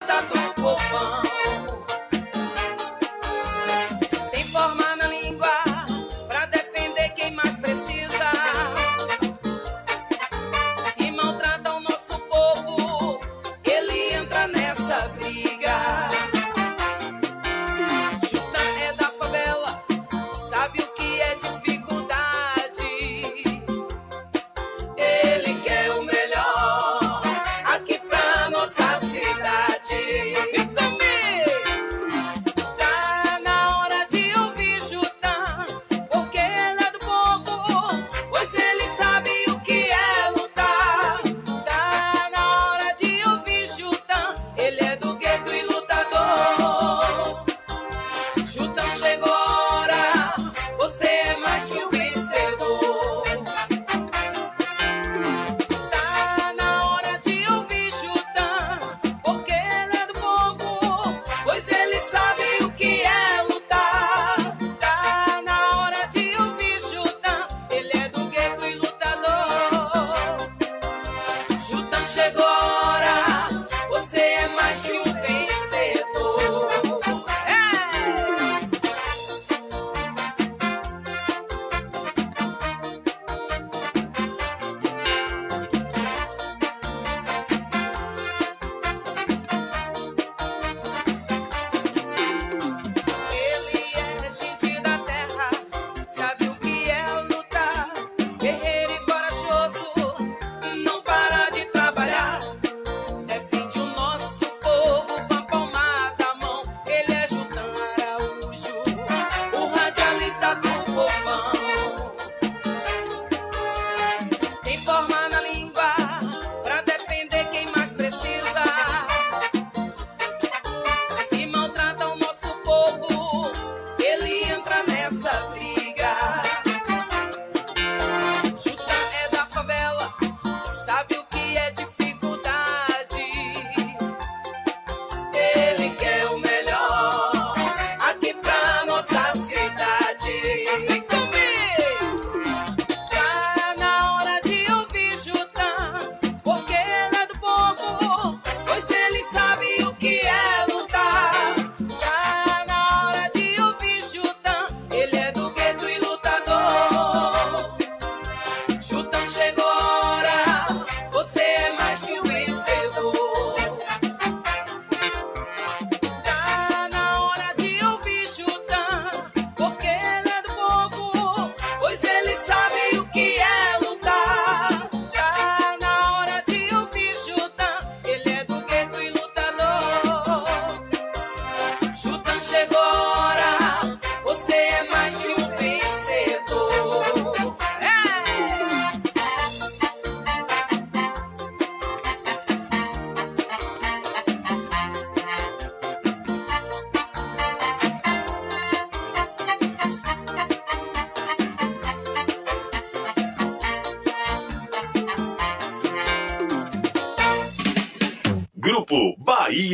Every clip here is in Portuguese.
festa do povão.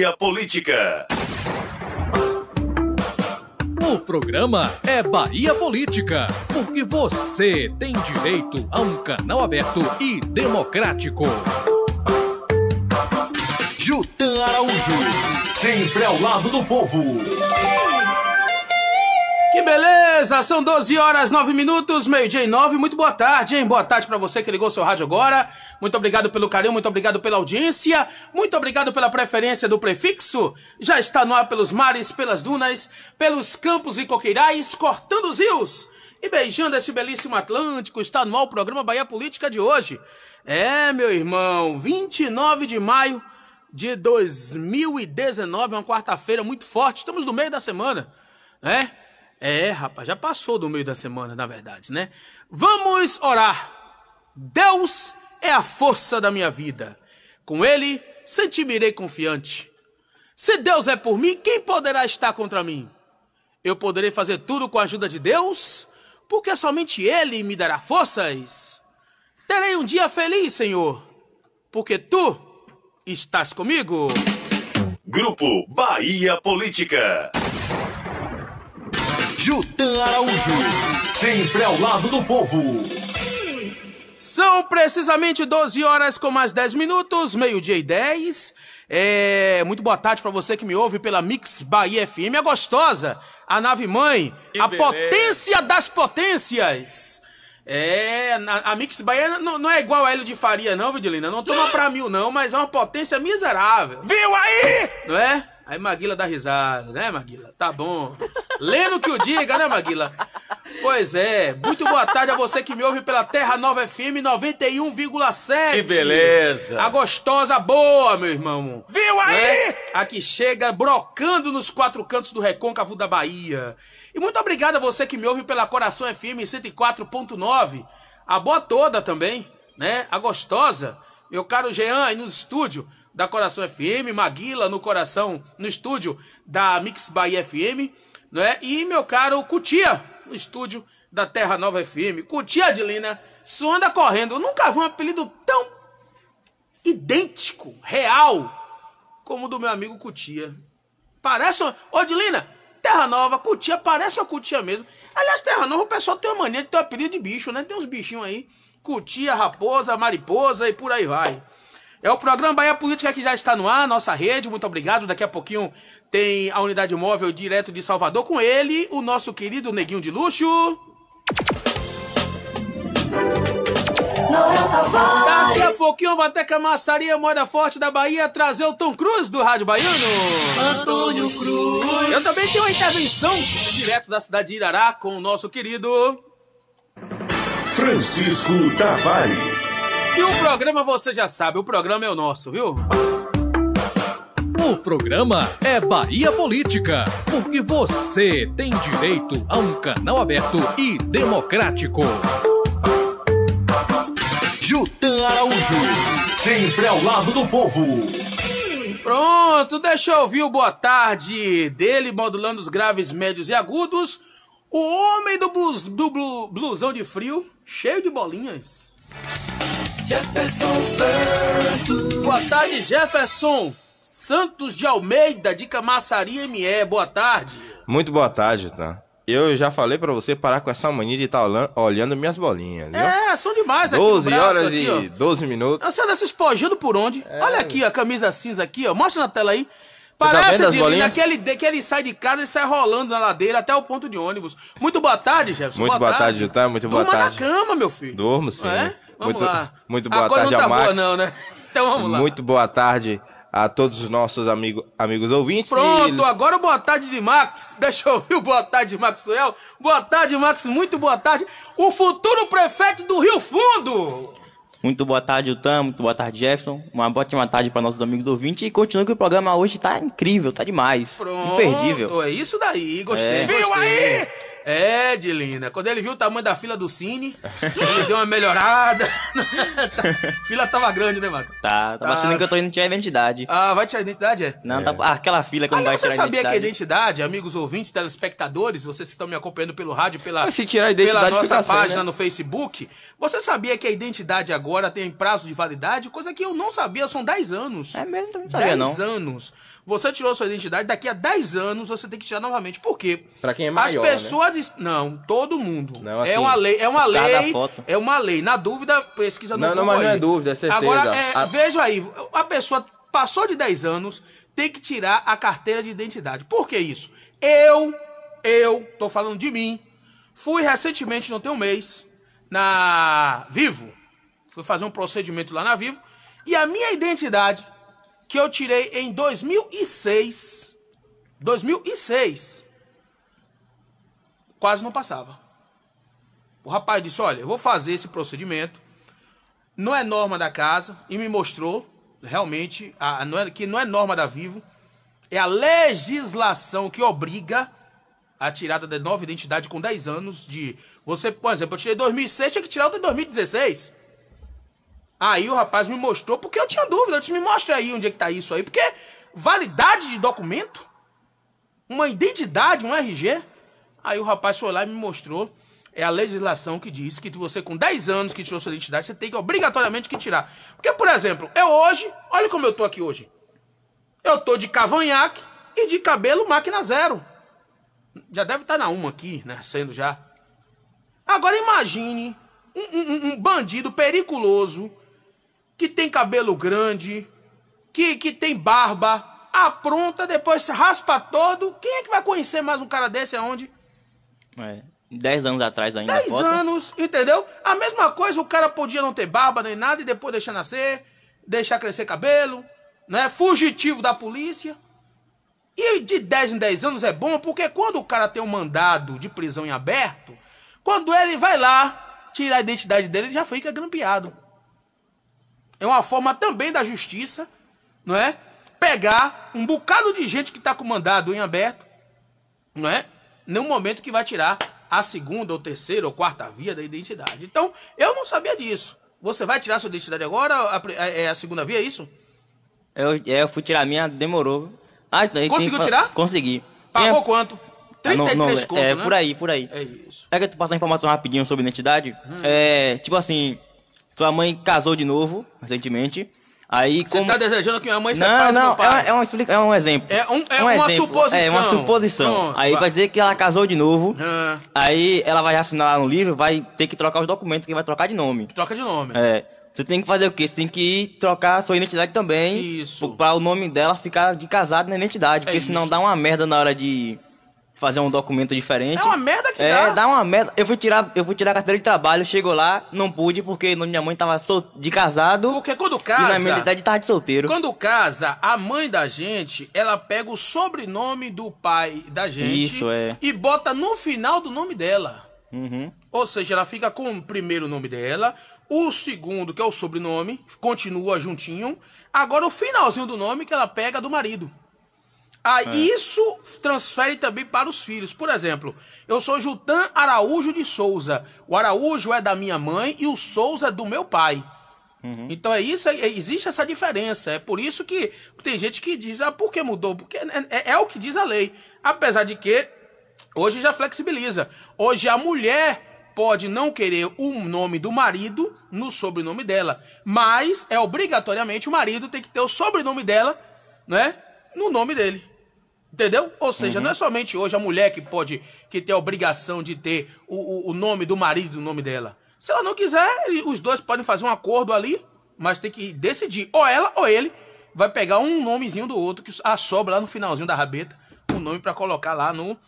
Bahia Política. O programa é Bahia Política, porque você tem direito a um canal aberto e democrático. Jutan Araújo, sempre ao lado do povo. Que beleza! São 12 horas 9 minutos, meio-dia e 9. Muito boa tarde, hein? Boa tarde para você que ligou seu rádio agora. Muito obrigado pelo carinho, muito obrigado pela audiência, muito obrigado pela preferência do prefixo. Já está no ar pelos mares, pelas dunas, pelos campos e coqueirais, cortando os rios e beijando esse belíssimo Atlântico. Está no ar o programa Bahia Política de hoje. É, meu irmão, 29 de maio de 2019, uma quarta-feira muito forte. Estamos no meio da semana, né? É, rapaz, já passou do meio da semana, na verdade, né? Vamos orar. Deus é a força da minha vida. Com Ele sentirei confiante. Se Deus é por mim, quem poderá estar contra mim? Eu poderei fazer tudo com a ajuda de Deus, porque somente Ele me dará forças. Terei um dia feliz, Senhor, porque Tu estás comigo. Grupo Bahia Política. Jutan Araújo, sempre ao lado do povo. São precisamente 12 horas com mais 10 minutos, meio-dia e 10. É, muito boa tarde para você que me ouve pela Mix Bahia FM, a gostosa, a nave mãe, Que a beleza. potência das potências. É, a Mix Bahia não, não é igual a Hélio de Faria não, Vidilina, não toma pra mil não, mas é uma potência miserável. Viu aí? Não é? Aí Maguila dá risada, né, Maguila? Tá bom. Lendo que o diga, né, Maguila? Pois é. Muito boa tarde a você que me ouve pela Terra Nova FM 91,7. Que beleza. A gostosa boa, meu irmão. Viu aí? Né? A que chega brocando nos quatro cantos do recôncavo da Bahia. E muito obrigado a você que me ouve pela Coração FM 104.9. A boa toda também, né? A gostosa. Meu caro Jean aí no estúdio da Coração FM, Maguila no coração, no estúdio da Mix Bahia FM, né? E meu caro Cutia no estúdio da Terra Nova FM. Cutia Adilina, isso anda correndo. Eu nunca vi um apelido tão idêntico, real, como o do meu amigo Cutia. Parece uma... Ô, Dilina, Terra Nova, Cutia, parece uma Cutia mesmo. Aliás, Terra Nova, o pessoal tem uma mania de ter um apelido de bicho, né? Tem uns bichinhos aí. Cutia, raposa, mariposa e por aí vai. É o programa Bahia Política que já está no ar, nossa rede, muito obrigado. Daqui a pouquinho tem a unidade móvel direto de Salvador com ele, o nosso querido Neguinho de Luxo. Daqui a pouquinho eu vou até Camaçaria, moeda forte da Bahia, trazer o Tom Cruz do Rádio Baiano. Antônio Cruz. Eu também tenho uma intervenção direto da cidade de Irará com o nosso querido. Francisco Tavares. E o programa você já sabe, o programa é o nosso, viu? O programa é Bahia Política, porque você tem direito a um canal aberto e democrático. Jutan Araújo. Sempre ao lado do povo. Pronto, deixa eu ouvir o boa tarde dele, modulando os graves, médios e agudos. O homem do, blues, do blu- blusão de frio, cheio de bolinhas. Jefferson Santos. Boa tarde, Jefferson Santos de Almeida, de Camaçaria ME. Boa tarde. Muito boa tarde, tá? Eu já falei pra você parar com essa mania de estar olhando minhas bolinhas, viu? É, são demais aqui no 12 braço, horas aqui, e ó. 12 minutos. Você anda se espojando por onde? Olha aqui, a camisa cinza aqui, ó. Mostra na tela aí. tá Parece, Dilina, bolinhas? que ele, que ele sai de casa e sai rolando na ladeira até o ponto de ônibus. Muito boa tarde, Jefferson. Muito boa tarde, Jutan. Muito boa Durma tarde. na cama, meu filho. Durmo, sim. É? Vamos Muito- lá. muito A boa coisa tarde não tá ao boa Max. não, né? Então vamos lá. Muito boa tarde a todos os nossos amigo, amigos ouvintes. Pronto, E- agora boa tarde de Max. Deixa eu ouvir o boa tarde de Maxwell. Boa tarde, Max. Muito boa tarde. O futuro prefeito do Rio Fundo. Muito boa tarde, Utan. Muito boa tarde, Jefferson. Uma ótima tarde para nossos amigos ouvintes. E continua que o programa hoje tá incrível, tá demais. Pronto, Imperdível. é isso daí, gostei, É. gostei. Viu aí? É, Dilina, quando ele viu o tamanho da fila do Cine, ele deu uma melhorada. A fila tava grande, né, Max? Tá, tá Tá. vacilando que eu tô indo tirar a identidade. Ah, vai tirar a identidade, é? Não, tá. ah, aquela fila que não vai você tirar a sabia que a identidade. identidade, amigos ouvintes, telespectadores, vocês que estão me acompanhando pelo rádio, pela, Mas se tirar a identidade, pela nossa sem, página né? no Facebook, você sabia que a identidade agora tem prazo de validade? Coisa que eu não sabia, são 10 anos. É mesmo, também não sabia, 10 não. anos. Você tirou sua identidade, daqui a 10 anos você tem que tirar novamente. Por quê? Pra quem é maior, As pessoas. es- Não, todo mundo. Não, é assim, uma lei, é uma lei. É uma lei. Na dúvida, pesquisa no Não, não, Google mas não é dúvida, é certeza. Agora, é, A- veja aí, a pessoa passou de 10 anos, tem que tirar a carteira de identidade. Por que isso? Eu, eu, tô falando de mim, fui recentemente, não tem um mês, na Vivo. Fui fazer um procedimento lá na Vivo. E a minha identidade, que eu tirei em 2006, 2006, quase não passava. O rapaz disse, olha, eu vou fazer esse procedimento, não é norma da casa, e me mostrou, realmente, a, não é- que não é norma da Vivo, é a legislação que obriga a tirada de nova identidade com 10 anos de... Você, por exemplo, eu tirei em 2006, tinha que tirar outra em 2016. Aí o rapaz me mostrou, porque eu tinha dúvida. Eu disse, me mostra aí onde é que tá isso aí. Porque validade de documento, uma identidade, um RG. Aí o rapaz foi lá e me mostrou. É a legislação que diz que você com 10 anos que tirou sua identidade, você tem que obrigatoriamente que tirar. Porque, por exemplo, eu hoje, olha como eu tô aqui hoje. Eu tô de cavanhaque e de cabelo máquina zero. Já deve estar na uma aqui, nascendo já. Agora imagine um, um- um bandido periculoso, que tem cabelo grande, que, que tem barba, apronta, depois se raspa todo. Quem é que vai conhecer mais um cara desse aonde? É. Dez anos atrás ainda. a 10 foto. anos, entendeu? A mesma coisa, o cara podia não ter barba nem nada e depois deixar nascer, deixar crescer cabelo, né? Fugitivo da polícia. E de 10 em 10 anos é bom porque quando o cara tem um mandado de prisão em aberto, quando ele vai lá tirar a identidade dele, ele já fica grampeado. É uma forma também da justiça, não é? Pegar um bocado de gente que tá com mandado em aberto, não é? No momento que vai tirar a segunda ou terceira ou quarta via da identidade. Então, eu não sabia disso. Você vai tirar sua identidade agora? A, pri- é a segunda via, é isso? Eu, é, eu fui tirar a minha, demorou. Ah, então Conseguiu tirar? Consegui. Pagou a- quanto? Ah, não- 33 não, conto, É, né? por aí, por aí. É isso. É que tu passar uma informação rapidinho sobre identidade. Hum. É, tipo assim, tua mãe casou de novo, recentemente. Aí Você como... tá desejando que minha mãe Não, separe não, meu é, é, um, é um exemplo. É um- é uma exemplo. suposição. É uma suposição. Pronto, aí vai. vai dizer que ela casou de novo. Ah. Aí ela vai assinar lá no livro, vai ter que trocar os documentos, que vai trocar de nome. Troca de nome. É. Você tem que fazer o quê? Você tem que ir trocar a sua identidade também. Isso. Pra o nome dela ficar de casado na identidade. Porque É senão isso. dá uma merda na hora de fazer um documento diferente. É uma merda que É, dá. dá uma merda. Eu fui tirar, eu fui tirar a carteira de trabalho, chegou lá, não pude, porque minha mãe tava sol- de casado. Porque quando E na casa... minha identidade tava de solteiro. Quando casa, a mãe da gente, ela pega o sobrenome do pai da gente Isso, é. e bota no final do nome dela. Uhum. Ou seja, ela fica com o primeiro nome dela, o segundo, que é o sobrenome, continua juntinho. Agora o finalzinho do nome que ela pega do marido. Ah, É. Isso transfere também para os filhos. Por exemplo, eu sou Jutan Araújo de Souza. O Araújo é da minha mãe e o Souza é do meu pai. Uhum. Então é isso, é- existe essa diferença. É por isso que tem gente que diz, ah, por que mudou? Porque é, é- é o que diz a lei. Apesar de que hoje já flexibiliza. Hoje a mulher pode não querer o nome do marido no sobrenome dela, mas é obrigatoriamente o marido tem que ter o sobrenome dela, né, no nome dele. Entendeu? Ou seja, não é somente hoje a mulher que pode que tem a obrigação de ter o, o, o nome do marido no nome dela. Se ela não quiser, os dois podem fazer um acordo ali, mas tem que decidir. Ou ela ou ele vai pegar um nomezinho do outro que a sobra lá no finalzinho da rabeta, um nome pra colocar lá no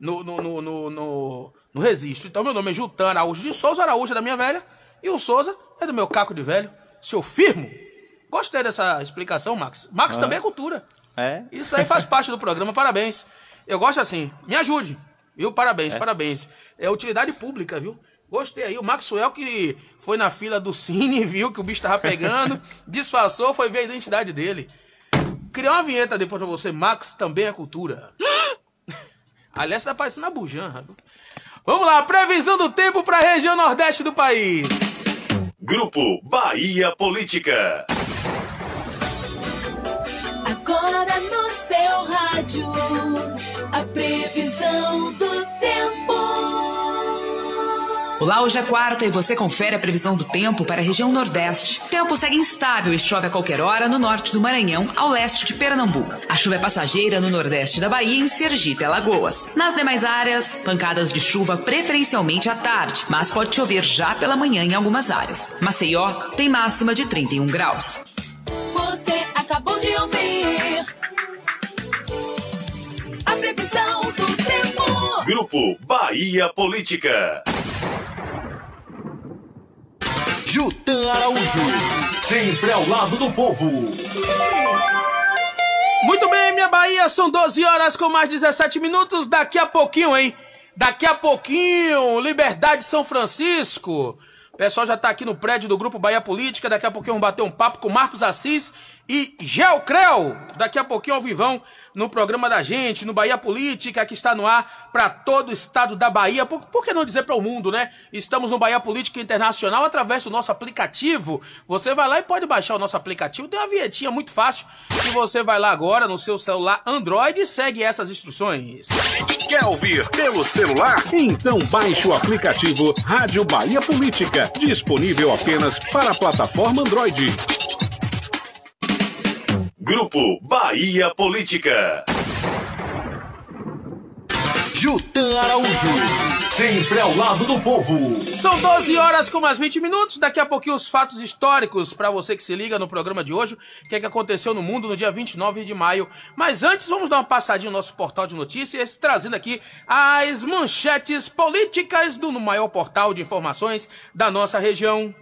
no, no, no, no, no- no registro. Então meu nome é Jutan Araújo de Souza, Araújo é da minha velha, e o Souza é do meu caco de velho, seu firmo. Gostei dessa explicação, Max. Max também é cultura. É. Isso aí faz parte do programa, parabéns. Eu gosto assim, me ajude, viu? Parabéns, parabéns. É utilidade pública, viu? Gostei aí. O Maxwell que foi na fila do Cine, viu que o bicho tava pegando, disfarçou, foi ver a identidade dele. Criar uma vinheta depois pra você, Max também é cultura. Aliás, tá parecendo a bujanra. Vamos lá, previsão do tempo pra região nordeste do país. Grupo Bahia Política. Agora no seu rádio, a previsão do tempo. Olá, hoje é quarta e você confere a previsão do tempo para a região Nordeste. O tempo segue instável e chove a qualquer hora no norte do Maranhão, ao leste de Pernambuco. A chuva é passageira no nordeste da Bahia, em Sergipe e Alagoas. Nas demais áreas, pancadas de chuva preferencialmente à tarde, mas pode chover já pela manhã em algumas áreas. Maceió tem máxima de 31 graus. Você acabou de ouvir a previsão do tempo. Grupo Bahia Política. Jutan Araújo. Sempre ao lado do povo. Muito bem, minha Bahia, são 12 horas com mais 17 minutos. Daqui a pouquinho, hein? Daqui a pouquinho, Liberdade São Francisco. Pessoal já tá aqui no prédio do Grupo Bahia Política. Daqui a pouquinho vamos bater um papo com Marcos Assis e Geocreu. Daqui a pouquinho ao vivão no programa da gente, no Bahia Política, que está no ar para todo o estado da Bahia. Por, por que não dizer para o mundo, né? Estamos no Bahia Política Internacional através do nosso aplicativo. Você vai lá e pode baixar o nosso aplicativo. Tem uma vinhetinha muito fácil que você vai lá agora no seu celular Android e segue essas instruções. Quer ouvir pelo celular? Então baixe o aplicativo Rádio Bahia Política, disponível apenas para a plataforma Android. Grupo Bahia Política. Jutan Araújo. sempre ao lado do povo. São 12 horas com mais 20 minutos. Daqui a pouquinho os fatos históricos pra você que se liga no programa de hoje. O que, é que aconteceu no mundo no dia 29 de maio. Mas antes, vamos dar uma passadinha no nosso portal de notícias, trazendo aqui as manchetes políticas do maior portal de informações da nossa região.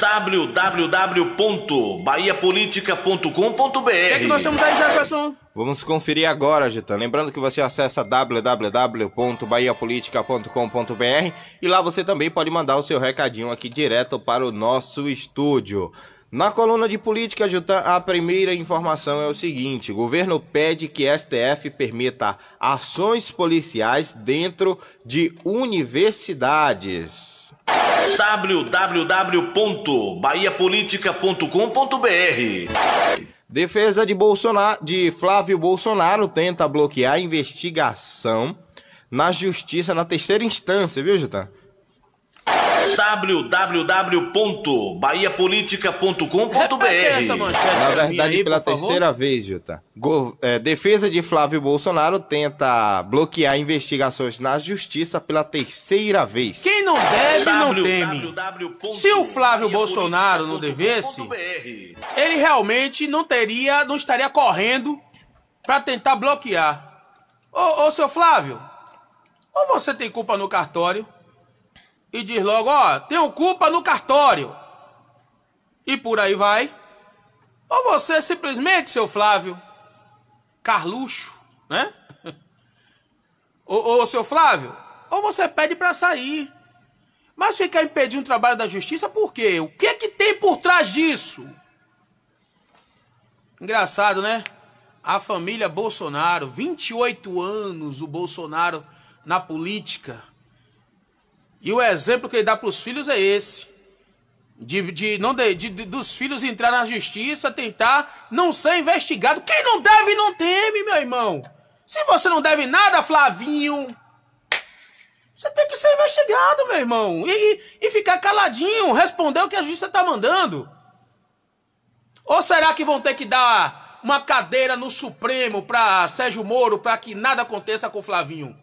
www.bahiapolitica.com.br O que é que nós temos aí, Jefferson? Vamos conferir agora, Gitan. Lembrando que você acessa www.bahiapolitica.com.br e lá você também pode mandar o seu recadinho aqui direto para o nosso estúdio. Na coluna de política, Jutan, a primeira informação é o seguinte: o governo pede que STF permita ações policiais dentro de universidades. www.bahiapolitica.com.br Defesa de Bolsonaro, de Flávio Bolsonaro tenta bloquear investigação na justiça na terceira instância, viu, Jutan? www.bahiapolitica.com.br essa manchete Na verdade, aí, pela por favor. terceira vez, Jutan. Go- é, defesa de Flávio Bolsonaro tenta bloquear investigações na justiça pela terceira vez. Quem não deve, não teme. Se o Flávio Bolsonaro não devesse, ele realmente não teria, não estaria correndo pra tentar bloquear. Ô, ô, seu Flávio, ou você tem culpa no cartório e diz logo, ó, tenho culpa no cartório. E por aí vai. Ou você simplesmente, seu Flávio, Carluxo, né? Ô, ô, seu Flávio, ou você pede pra sair. Mas ficar impedindo o trabalho da justiça por quê? O que é que tem por trás disso? Engraçado, né? A família Bolsonaro, 28 anos o Bolsonaro na política. E o exemplo que ele dá pros filhos é esse. De, de, não de, de- dos filhos entrar na justiça, tentar não ser investigado. Quem não deve, não teme, meu irmão. Se você não deve nada, Flavinho, você tem que ser investigado, meu irmão. E, e- ficar caladinho, responder o que a justiça tá mandando. Ou será que vão ter que dar uma cadeira no Supremo pra Sérgio Moro pra que nada aconteça com Flavinho?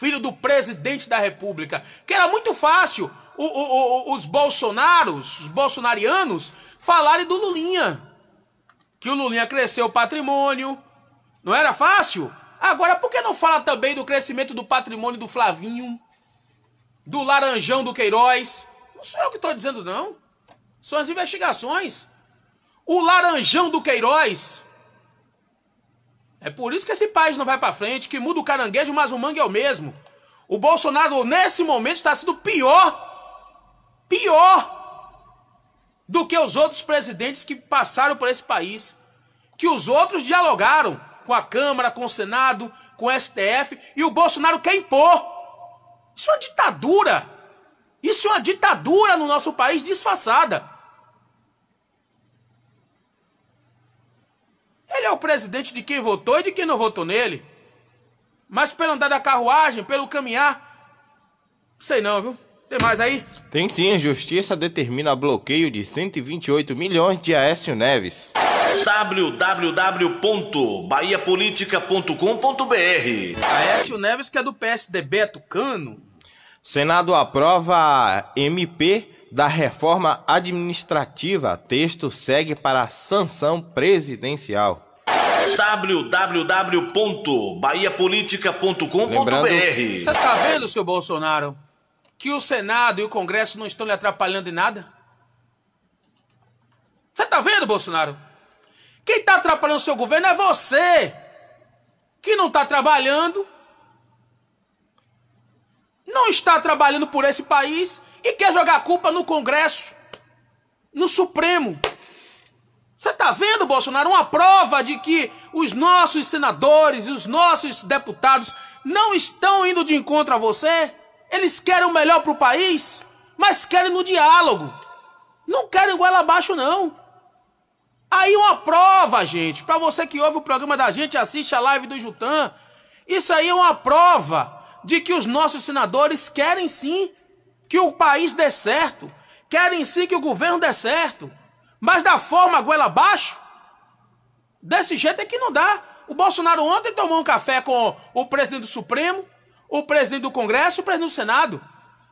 Filho do presidente da República. Que era muito fácil o- o- o- os bolsonaros, os bolsonarianos, falarem do Lulinha. Que o Lulinha cresceu o patrimônio. Não era fácil? Agora, por que não fala também do crescimento do patrimônio do Flavinho? Do Laranjão do Queiroz? Não sou eu que estou dizendo, não. São as investigações. O Laranjão do Queiroz. É por isso que esse país não vai pra frente, que muda o caranguejo, mas o mangue é o mesmo. O Bolsonaro, nesse momento, está sendo pior. Pior do que os outros presidentes que passaram por esse país. Que os outros dialogaram com a Câmara, com o Senado, com o STF, e o Bolsonaro quer impor. Isso é uma ditadura. Isso é uma ditadura no nosso país disfarçada. Ele é o presidente de quem votou e de quem não votou nele. Mas pelo andar da carruagem, pelo caminhar, sei não, viu? Tem mais aí? Tem sim, a justiça determina bloqueio de 128 milhões de Aécio Neves. www.bahiapolitica.com.br Aécio Neves, que é do PSDB, é tucano. Senado aprova MP da reforma administrativa. Texto segue para a sanção presidencial. www.bahiapolitica.com.br Você tá vendo, seu Bolsonaro, que o Senado e o Congresso não estão lhe atrapalhando em nada? Você tá vendo, Bolsonaro? Quem tá atrapalhando o seu governo é você, que não tá trabalhando, não está trabalhando por esse país e quer jogar a culpa no Congresso, no Supremo. Você tá vendo, Bolsonaro, uma prova de que os nossos senadores e os nossos deputados não estão indo de encontro a você? Eles querem o melhor pro país, mas querem no diálogo. Não querem goela abaixo, não. Aí uma prova, gente, pra você que ouve o programa da gente, assiste a live do Jutan. Isso aí é uma prova de que os nossos senadores querem sim que o país dê certo. Querem sim que o governo dê certo. Mas da forma goela abaixo, desse jeito é que não dá. O Bolsonaro ontem tomou um café com o presidente do Supremo. o presidente do Congresso e o presidente do Senado.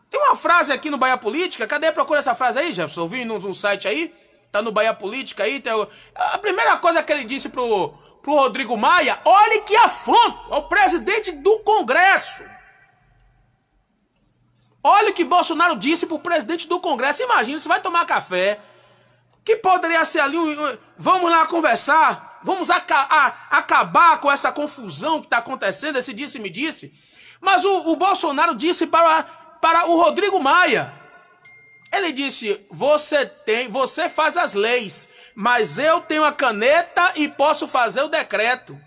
Tem uma frase aqui no Bahia Política, cadê? Procura essa frase aí, Jefferson. Ouvi no, no site aí, tá no Bahia Política aí. Tem a primeira coisa que ele disse pro, pro Rodrigo Maia, olhe que afronto ao presidente do Congresso. Olha o que Bolsonaro disse pro presidente do Congresso. Imagina, você vai tomar café. Que poderia ser ali um. um- Vamos lá conversar. Vamos aca- a- acabar com essa confusão que está acontecendo, esse disse-me disse. Mas o, o Bolsonaro disse para, para o Rodrigo Maia. Ele disse: Você tem, você faz as leis, mas eu tenho a caneta e posso fazer o decreto.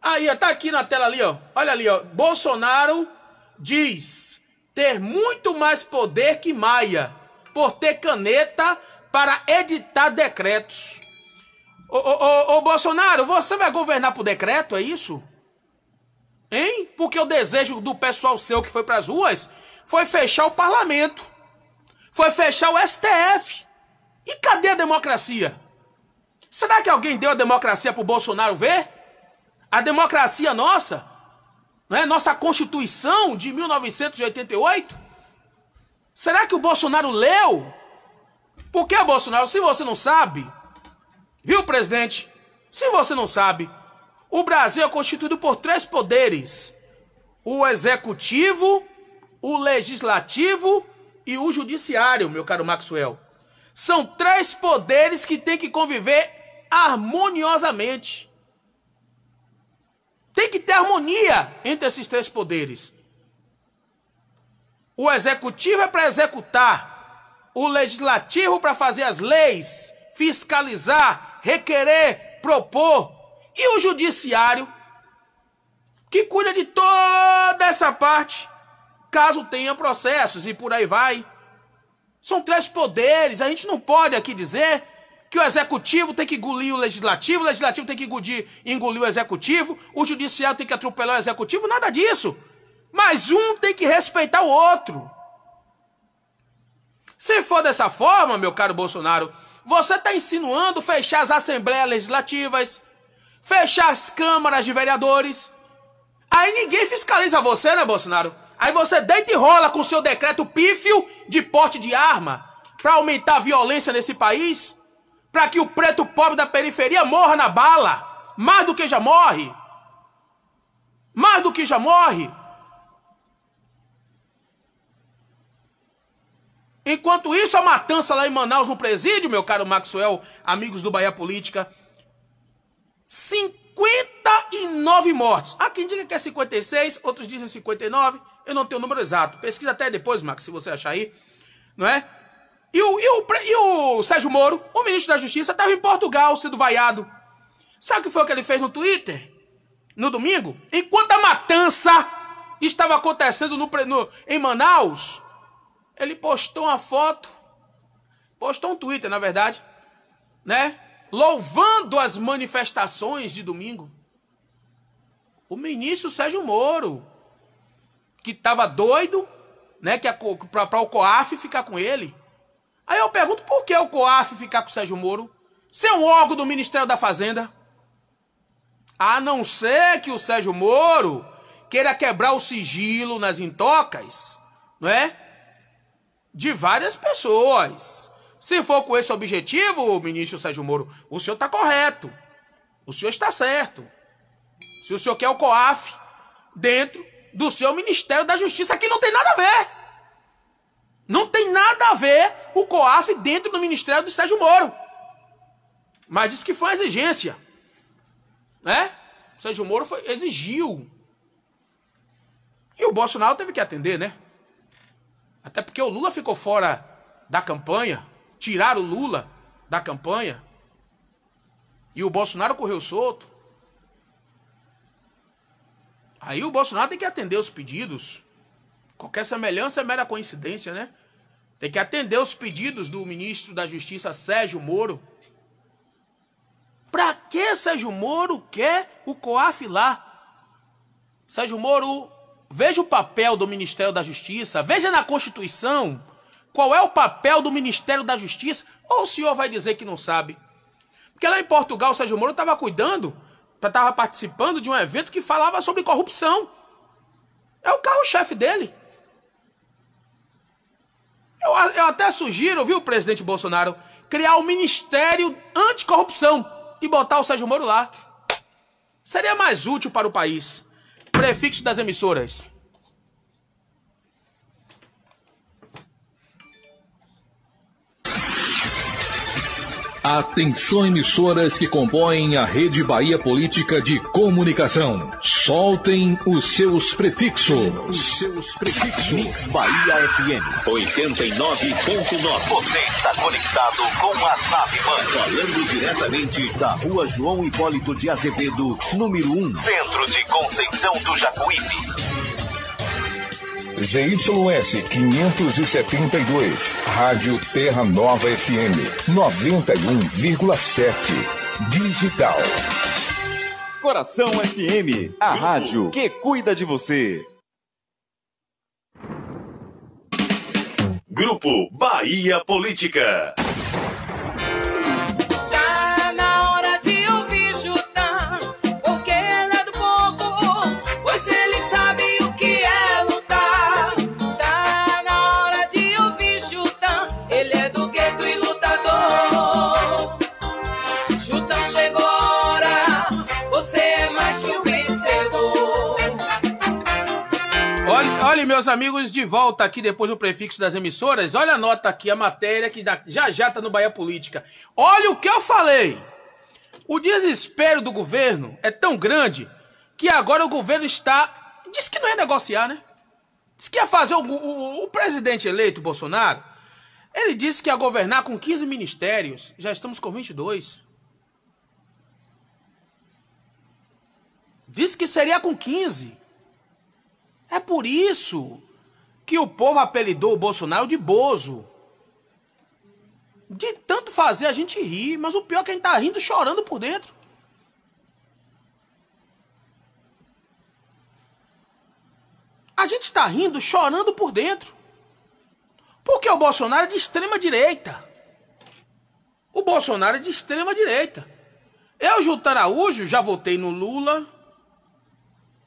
Aí, tá aqui na tela ali, ó. Olha ali, ó. Bolsonaro diz ter muito mais poder que Maia por ter caneta para editar decretos. Ô, ô, ô, ô, Bolsonaro, você vai governar por decreto, é isso? Hein? Porque o desejo do pessoal seu que foi pras ruas foi fechar o parlamento. Foi fechar o STF. E cadê a democracia? Será que alguém deu a democracia pro Bolsonaro ver? A democracia nossa? Não é? Nossa Constituição de 1988? Será que o Bolsonaro leu? Por que, Bolsonaro? Se você não sabe, viu, presidente? Se você não sabe, o Brasil é constituído por três poderes: o executivo, o legislativo e o judiciário, meu caro Maxwell. São três poderes que têm que conviver harmoniosamente. Tem que ter harmonia entre esses três poderes. O executivo é para executar, o legislativo para fazer as leis, fiscalizar, requerer, propor, e o judiciário que cuida de toda essa parte, caso tenha processos e por aí vai. São três poderes, a gente não pode aqui dizer que o executivo tem que engolir o legislativo, o legislativo tem que engolir, engolir o executivo, o judiciário tem que atropelar o executivo, nada disso. Mas um tem que respeitar o outro. Se for dessa forma, meu caro Bolsonaro, você está insinuando fechar as assembleias legislativas, fechar as câmaras de vereadores. Aí ninguém fiscaliza você, né, Bolsonaro? Aí você deita e rola com seu decreto pífio de porte de arma para aumentar a violência nesse país, para que o preto pobre da periferia morra na bala, mais do que já morre. Mais do que já morre. Enquanto isso, a matança lá em Manaus no presídio, meu caro Maxwell, amigos do Bahia Política, 59 mortos. Há quem diga que é 56, outros dizem 59. Eu não tenho o número exato. Pesquisa até depois, Max, se você achar aí. Não é? E o, e o, e o Sérgio Moro, o ministro da Justiça, estava em Portugal sendo vaiado. Sabe o que foi que ele fez no Twitter? No domingo? Enquanto a matança estava acontecendo no, no- em Manaus, ele postou uma foto, postou um Twitter, na verdade, né? Louvando as manifestações de domingo. O ministro Sérgio Moro, que estava doido, né? Que para o COAF ficar com ele. Aí eu pergunto por que o COAF ficar com o Sérgio Moro? Ser um órgão do Ministério da Fazenda. A não ser que o Sérgio Moro queira quebrar o sigilo nas intocas, não é? De várias pessoas. Se for com esse objetivo, ministro Sérgio Moro, o senhor está correto. O senhor está certo. Se o senhor quer o COAF dentro do seu Ministério da Justiça, que não tem nada a ver. Não tem nada a ver o COAF dentro do Ministério do Sérgio Moro. Mas disse que foi uma exigência. Né? O Sérgio Moro foi, exigiu. E o Bolsonaro teve que atender, né? Até porque o Lula ficou fora da campanha. Tiraram o Lula da campanha. E o Bolsonaro correu solto. Aí o Bolsonaro tem que atender os pedidos. Qualquer semelhança é mera coincidência, né? Tem que atender os pedidos do ministro da Justiça, Sérgio Moro. Pra que Sérgio Moro quer o COAF lá? Sérgio Moro, veja o papel do Ministério da Justiça, veja na Constituição qual é o papel do Ministério da Justiça, ou o senhor vai dizer que não sabe? Porque lá em Portugal o Sérgio Moro estava cuidando, estava participando de um evento que falava sobre corrupção. É o carro-chefe dele. Eu, eu até sugiro, viu, presidente Bolsonaro, criar o Ministério Anticorrupção e botar o Sérgio Moro lá. Seria mais útil para o país. Prefixo das emissoras. Atenção emissoras que compõem a Rede Bahia Política de Comunicação. Soltem os seus prefixos. Os seus prefixos. Bahia FM 89.9. Você está conectado com a nave mãe. Falando diretamente da rua João Hipólito de Azevedo, número 1. Centro de Conceição do Jacuípe. ZYS 572, Rádio Terra Nova FM 91,7. Digital. Coração FM, a rádio que cuida de você. Grupo Bahia Política. Meus amigos, de volta aqui depois do prefixo das emissoras. Olha a nota aqui, a matéria que já já tá no Bahia Política. Olha o que eu falei. O desespero do governo é tão grande que agora o governo está. Diz que não ia negociar, né? Diz que ia fazer o, o- o presidente eleito, Bolsonaro. Ele disse que ia governar com 15 ministérios. Já estamos com 22. Disse que seria com 15. É por isso que o povo apelidou o Bolsonaro de Bozo. De tanto fazer a gente rir, mas o pior é que a gente tá rindo chorando por dentro. A gente está rindo chorando por dentro. Porque o Bolsonaro é de extrema direita. O Bolsonaro é de extrema direita. Eu, Juto Araújo, já votei no Lula,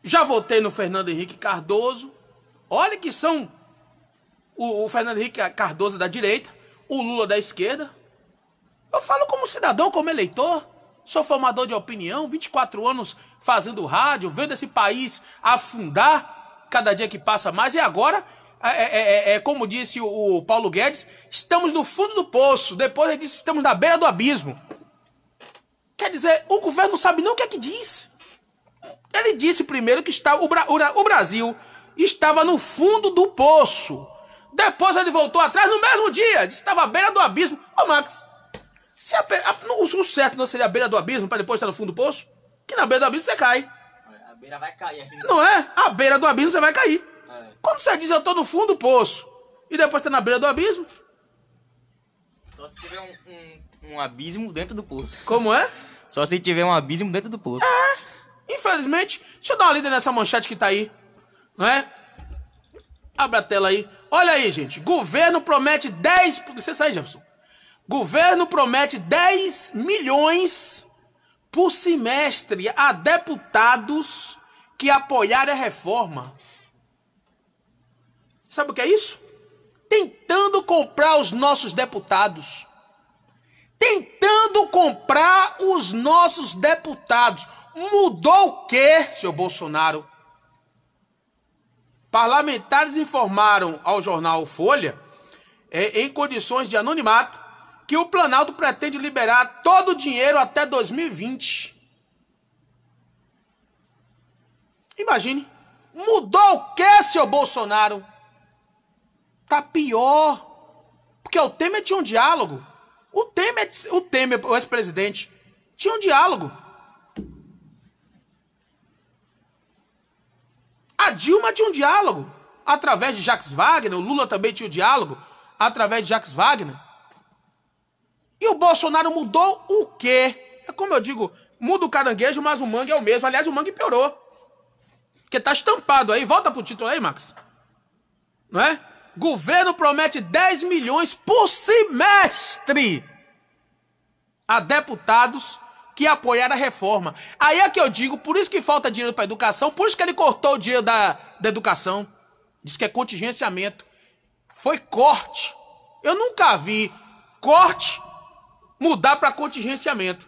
já votei no Fernando Henrique Cardoso. Olha que são o, o Fernando Henrique Cardoso é da direita, o Lula da esquerda. Eu falo como cidadão, como eleitor. Sou formador de opinião, 24 anos fazendo rádio, vendo esse país afundar cada dia que passa mais. E agora, é, é- é- é como disse o, o Paulo Guedes, estamos no fundo do poço. Depois ele disse estamos na beira do abismo. Quer dizer, o governo não sabe nem o que é que diz. Ele disse primeiro que está, o, Bra- o Bra- o Brasil estava no fundo do poço. Depois ele voltou atrás no mesmo dia. Disse que estava à beira do abismo. Ô, Max, se a, a- o, o certo não seria a beira do abismo para depois estar no fundo do poço? Que na beira do abismo você cai. A beira vai cair aqui. Não é? À beira do abismo você vai cair. É. Quando você diz eu tô no fundo do poço e depois tá na beira do abismo, Só se tiver um, um, um abismo dentro do poço. como é? Só se tiver um abismo dentro do poço. Infelizmente, deixa eu dar uma lida nessa manchete que tá aí. Não é? Abre a tela aí. Olha aí, gente. Governo promete 10. Licença aí, Jefferson. Governo promete 10 milhões por semestre a deputados que apoiarem a reforma. Sabe o que é isso? Tentando comprar os nossos deputados. Tentando comprar os nossos deputados. Mudou o quê, seu Bolsonaro? Parlamentares informaram ao jornal Folha, eh, em condições de anonimato, que o Planalto pretende liberar todo o dinheiro até 2020. Imagine. Mudou o quê, seu Bolsonaro? Tá pior. Porque o Temer tinha um diálogo. O Temer, o Temer, o ex-presidente, tinha um diálogo. A Dilma tinha um diálogo através de Jacques Wagner, o Lula também tinha um diálogo através de Jacques Wagner. E o Bolsonaro mudou o quê? É como eu digo, muda o caranguejo, mas o mangue é o mesmo. Aliás, o mangue piorou. Porque tá estampado aí. Volta pro título aí, Max. Não é? Governo promete 10 milhões por semestre a deputados que apoiar a reforma. Aí é que eu digo, por isso que falta dinheiro para educação, por isso que ele cortou o dinheiro da, da educação. Diz que é contingenciamento. Foi corte. Eu nunca vi corte mudar para contingenciamento.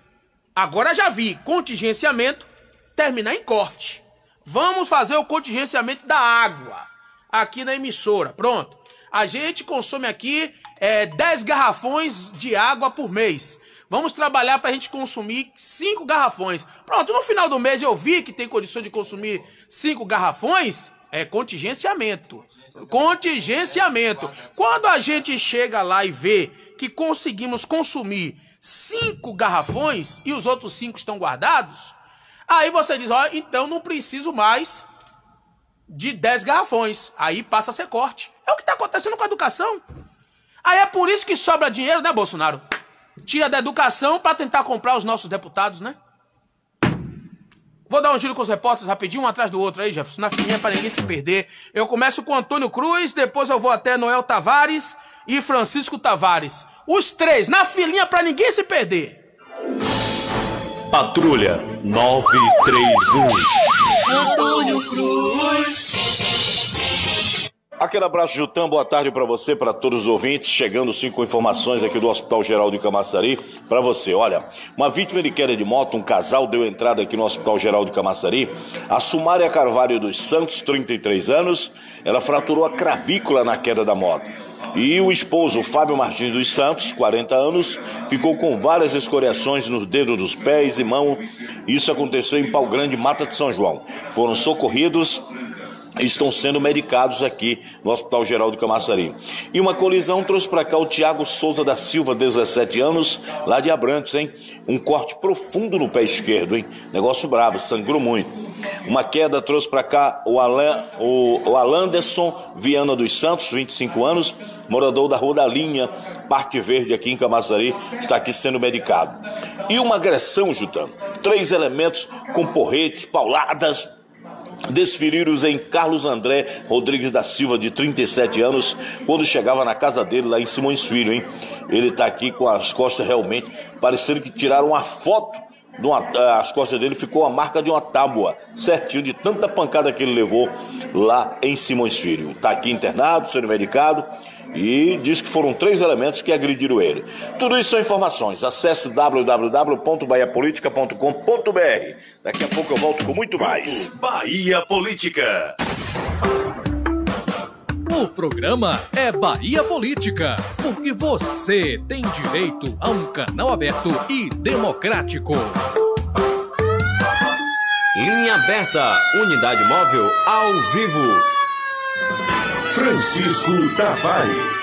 Agora já vi contingenciamento terminar em corte. Vamos fazer o contingenciamento da água aqui na emissora. Pronto. A gente consome aqui é, 10 garrafões de água por mês. Vamos trabalhar para a gente consumir 5 garrafões. Pronto, no final do mês eu vi que tem condições de consumir 5 garrafões. É contingenciamento. Contingenciamento. Quando a gente chega lá e vê que conseguimos consumir 5 garrafões e os outros 5 estão guardados, aí você diz: ó, então não preciso mais de 10 garrafões. Aí passa a ser corte. É o que está acontecendo com a educação. Aí é por isso que sobra dinheiro, né, Bolsonaro? Tira da educação para tentar comprar os nossos deputados, né? Vou dar um giro com os repórteres rapidinho, um atrás do outro aí, Jefferson, na fininha para ninguém se perder. Eu começo com Antônio Cruz, depois eu vou até Noel Tavares e Francisco Tavares. Os três, na filinha para ninguém se perder. Patrulha 931. Antônio Cruz. Aquele abraço, Jutão. Boa tarde para você, para todos os ouvintes. Chegando sim com informações aqui do Hospital Geral de Camaçari. Para você, olha, uma vítima de queda de moto, um casal deu entrada aqui no Hospital Geral de Camaçari. A Sumária Carvalho dos Santos, 33 anos, ela fraturou a cravícula na queda da moto. E o esposo, Fábio Martins dos Santos, 40 anos, ficou com várias escoriações nos dedos dos pés e mão. Isso aconteceu em Pau Grande, Mata de São João. Foram socorridos estão sendo medicados aqui no Hospital Geral de Camaçari. E uma colisão trouxe para cá o Tiago Souza da Silva, 17 anos, lá de Abrantes, hein? Um corte profundo no pé esquerdo, hein? Negócio brabo, sangrou muito. Uma queda trouxe para cá o, Alan, o, o Alanderson Viana dos Santos, 25 anos, morador da Rua da Linha, Parque Verde, aqui em Camaçari, está aqui sendo medicado. E uma agressão, Jutão. Três elementos com porretes, pauladas, desferiram em Carlos André Rodrigues da Silva, de 37 anos, quando chegava na casa dele lá em Simões Filho, hein? Ele tá aqui com as costas realmente, parecendo que tiraram uma foto. De uma, as costas dele ficou a marca de uma tábua, certinho, de tanta pancada que ele levou lá em Simões Filho. Tá aqui internado, sendo medicado e diz que foram três elementos que agrediram ele. Tudo isso são informações. Acesse www.bahiapolitica.com.br. Daqui a pouco eu volto com muito mais. Bahia Política. O programa é Bahia Política, porque você tem direito a um canal aberto e democrático. Linha aberta, unidade móvel ao vivo. Francisco Tavares.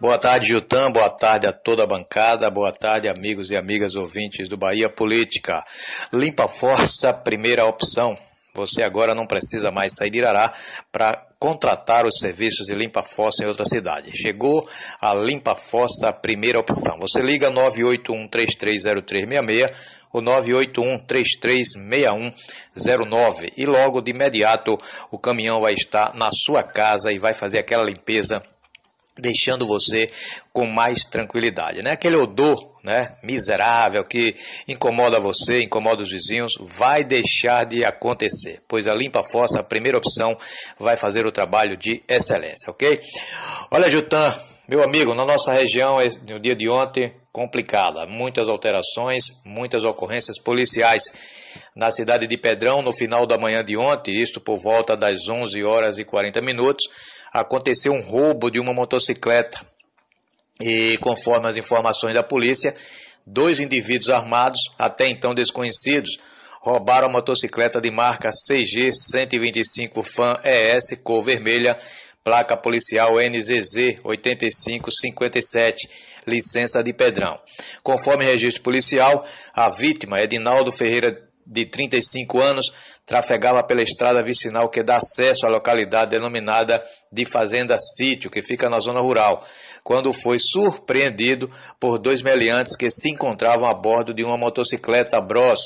Boa tarde, Jutan. Boa tarde a toda a bancada. Boa tarde, amigos e amigas ouvintes do Bahia Política. Limpa Força, primeira opção. Você agora não precisa mais sair de Irará para contratar os serviços de limpa fossa em outra cidade. Chegou a Limpa Fossa, primeira opção. Você liga 981 330366 o 981-336109 e logo de imediato o caminhão vai estar na sua casa e vai fazer aquela limpeza deixando você com mais tranquilidade, né? Aquele odor, né, miserável que incomoda você, incomoda os vizinhos, vai deixar de acontecer, pois a Limpa Fossa, a primeira opção, vai fazer o trabalho de excelência, ok? Olha, Jutan, meu amigo, na nossa região, no dia de ontem, complicada. Muitas alterações, muitas ocorrências policiais. Na cidade de Pedrão, no final da manhã de ontem, isto por volta das 11 horas e 40 minutos, aconteceu um roubo de uma motocicleta. E conforme as informações da polícia, dois indivíduos armados, até então desconhecidos, roubaram a motocicleta de marca CG 125 Fan ES cor vermelha placa policial NZZ 8557, licença de Pedrão. Conforme registro policial, a vítima, Edinaldo Ferreira de 35 anos, trafegava pela estrada vicinal que dá acesso à localidade denominada de Fazenda Sítio, que fica na zona rural, quando foi surpreendido por dois meliantes que se encontravam a bordo de uma motocicleta Bros,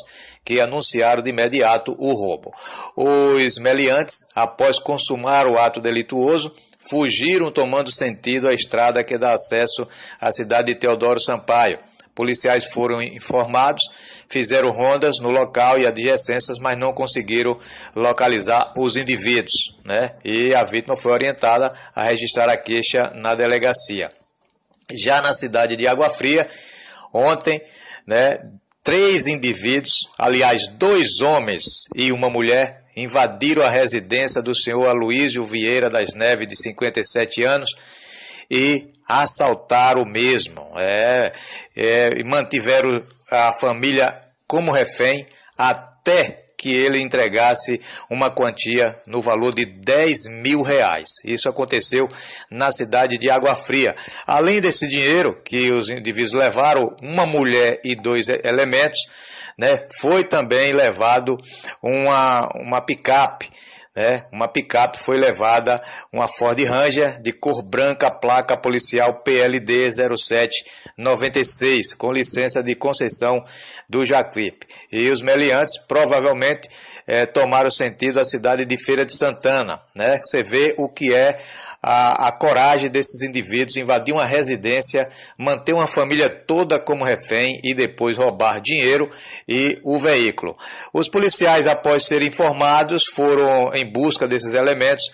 que anunciaram de imediato o roubo. Os meliantes, após consumar o ato delituoso, fugiram tomando sentido a estrada que dá acesso à cidade de Teodoro Sampaio. Policiais foram informados, fizeram rondas no local e adjacências, mas não conseguiram localizar os indivíduos, né? E a vítima foi orientada a registrar a queixa na delegacia. Já na cidade de Água Fria, ontem, né, três indivíduos, aliás, dois homens e uma mulher, invadiram a residência do senhor Aloísio Vieira das Neves, de 57 anos, e assaltaram o mesmo. É, é, e mantiveram a família como refém até que ele entregasse uma quantia no valor de 10 mil reais. Isso aconteceu na cidade de Água Fria. Além desse dinheiro que os indivíduos levaram, uma mulher e dois elementos, né, foi também levado uma, uma picape né? Uma picape foi levada, uma Ford Ranger de cor branca, placa policial PLD 0796, com licença de concessão do Jacuípe. E os meliantes provavelmente é, tomaram sentido a cidade de Feira de Santana, né? Você vê o que é a, a coragem desses indivíduos invadir uma residência, manter uma família toda como refém e depois roubar dinheiro e o veículo. Os policiais, após serem informados, foram em busca desses elementos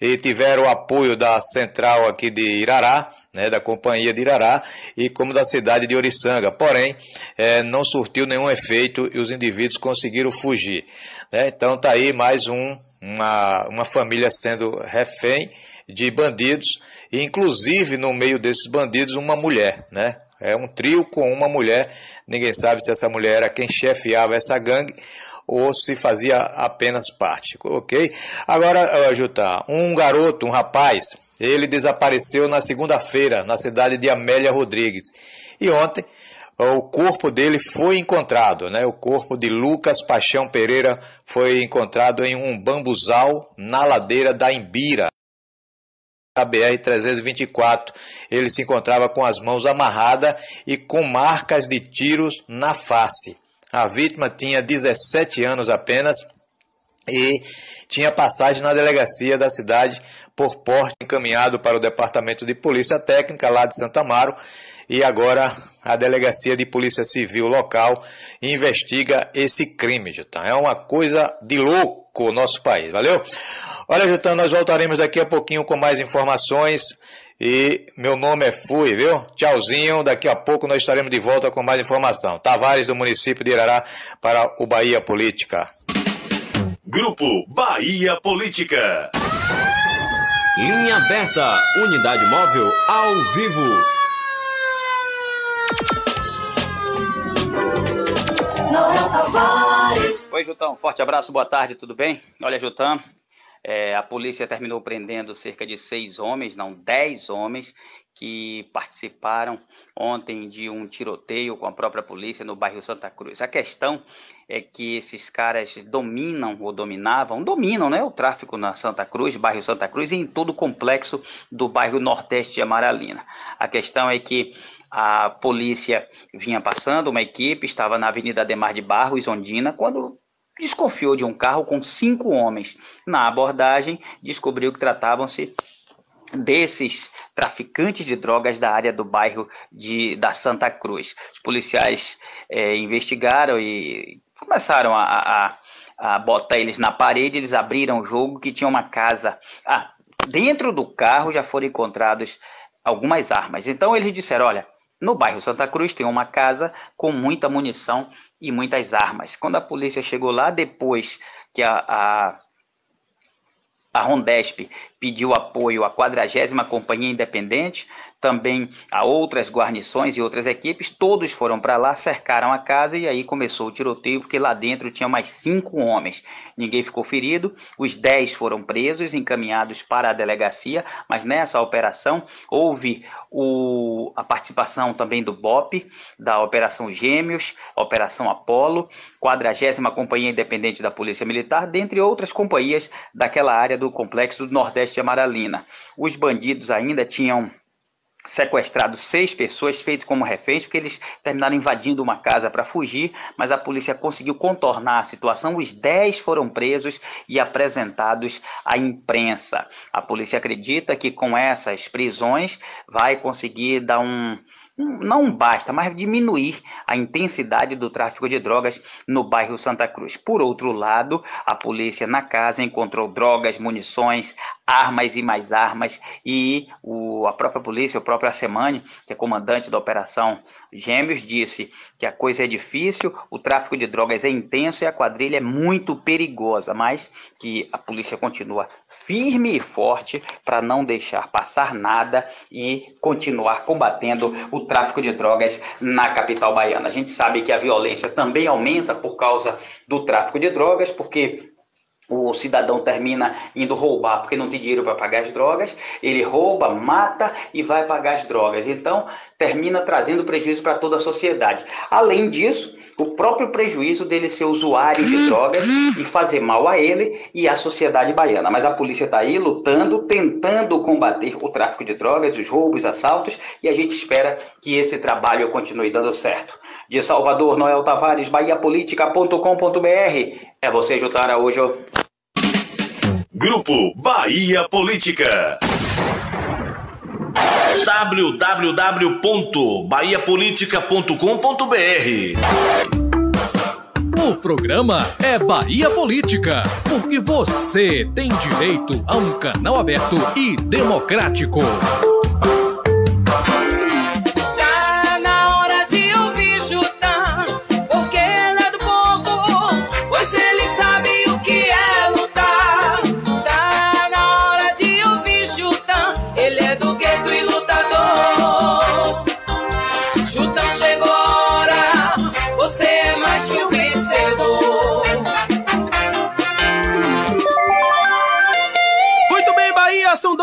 e tiveram o apoio da central aqui de Irará, né, da companhia de Irará, e como da cidade de Oriçanga. Porém, é, não surtiu nenhum efeito e os indivíduos conseguiram fugir. Né? Então tá aí mais um, uma, uma família sendo refém de bandidos, e inclusive no meio desses bandidos uma mulher, né? É um trio com uma mulher, ninguém sabe se essa mulher era quem chefiava essa gangue ou se fazia apenas parte, ok? Agora, Juta, um garoto, um rapaz, ele desapareceu na segunda-feira na cidade de Amélia Rodrigues e ontem o corpo dele foi encontrado, né? O corpo de Lucas Paixão Pereira foi encontrado em um bambuzal na ladeira da Imbira a BR-324. Ele se encontrava com as mãos amarradas e com marcas de tiros na face. A vítima tinha 17 anos apenas e tinha passagem na delegacia da cidade por porte encaminhado para o Departamento de Polícia Técnica lá de Santa Amaro e agora a Delegacia de Polícia Civil local investiga esse crime, Jutão. É uma coisa de louco o nosso país, valeu? Olha, Jutão, nós voltaremos daqui a pouquinho com mais informações. E meu nome é Fui, viu? Tchauzinho. Daqui a pouco nós estaremos de volta com mais informação. Tavares, do município de Irará, para o Bahia Política. Grupo Bahia Política. Linha aberta, unidade móvel ao vivo. Oi, Jutão. Forte abraço, boa tarde, tudo bem? Olha, Jutão, é, a polícia terminou prendendo cerca de seis homens, não dez homens, que participaram ontem de um tiroteio com a própria polícia no bairro Santa Cruz. A questão é que esses caras dominam ou dominavam, dominam né, o tráfico na Santa Cruz, bairro Santa Cruz e em todo o complexo do bairro Nordeste de Amaralina. A questão é que a polícia vinha passando, uma equipe estava na Avenida Ademar de Barros, Ondina, quando desconfiou de um carro com cinco homens. Na abordagem, descobriu que tratavam-se desses traficantes de drogas da área do bairro de, da Santa Cruz. Os policiais é, investigaram e começaram a, a, a, botar eles na parede, eles abriram o jogo que tinha uma casa. Ah, dentro do carro já foram encontrados algumas armas. Então eles disseram, olha, no bairro Santa Cruz tem uma casa com muita munição e muitas armas. Quando a polícia chegou lá, depois que a, a, a Rondesp pediu apoio à 40 Companhia Independente, também a outras guarnições e outras equipes, todos foram para lá, cercaram a casa e aí começou o tiroteio, porque lá dentro tinha mais cinco homens. Ninguém ficou ferido, os dez foram presos, encaminhados para a delegacia, mas nessa operação houve o, a participação também do BOP, da Operação Gêmeos, Operação Apolo, 40 Companhia Independente da Polícia Militar, dentre outras companhias daquela área do complexo do Nordeste de Amaralina. Os bandidos ainda tinham sequestrado seis pessoas, feito como reféns, porque eles terminaram invadindo uma casa para fugir, mas a polícia conseguiu contornar a situação. Os dez foram presos e apresentados à imprensa. A polícia acredita que com essas prisões vai conseguir dar um não basta, mas diminuir a intensidade do tráfico de drogas no bairro Santa Cruz. Por outro lado, a polícia na casa encontrou drogas, munições, armas e mais armas e o, a própria polícia, o próprio Arsemani, que é comandante da operação Gêmeos, disse que a coisa é difícil, o tráfico de drogas é intenso e a quadrilha é muito perigosa, mas que a polícia continua firme e forte para não deixar passar nada e continuar combatendo o tráfico de drogas na capital baiana. A gente sabe que a violência também aumenta por causa do tráfico de drogas, porque o cidadão termina indo roubar porque não tem dinheiro para pagar as drogas, ele rouba, mata e vai pagar as drogas. Então, termina trazendo prejuízo para toda a sociedade. Além disso, o próprio prejuízo dele ser usuário de drogas e fazer mal a ele e à sociedade baiana. Mas a polícia está aí lutando, tentando combater o tráfico de drogas, os roubos, assaltos, e a gente espera que esse trabalho continue dando certo. De Salvador, Noel Tavares, bahiapolitica.com.br. É você, Jutar Araújo. Grupo Bahia Política. www.bahiapolitica.com.br O programa é Bahia Política, porque você tem direito a um canal aberto e democrático.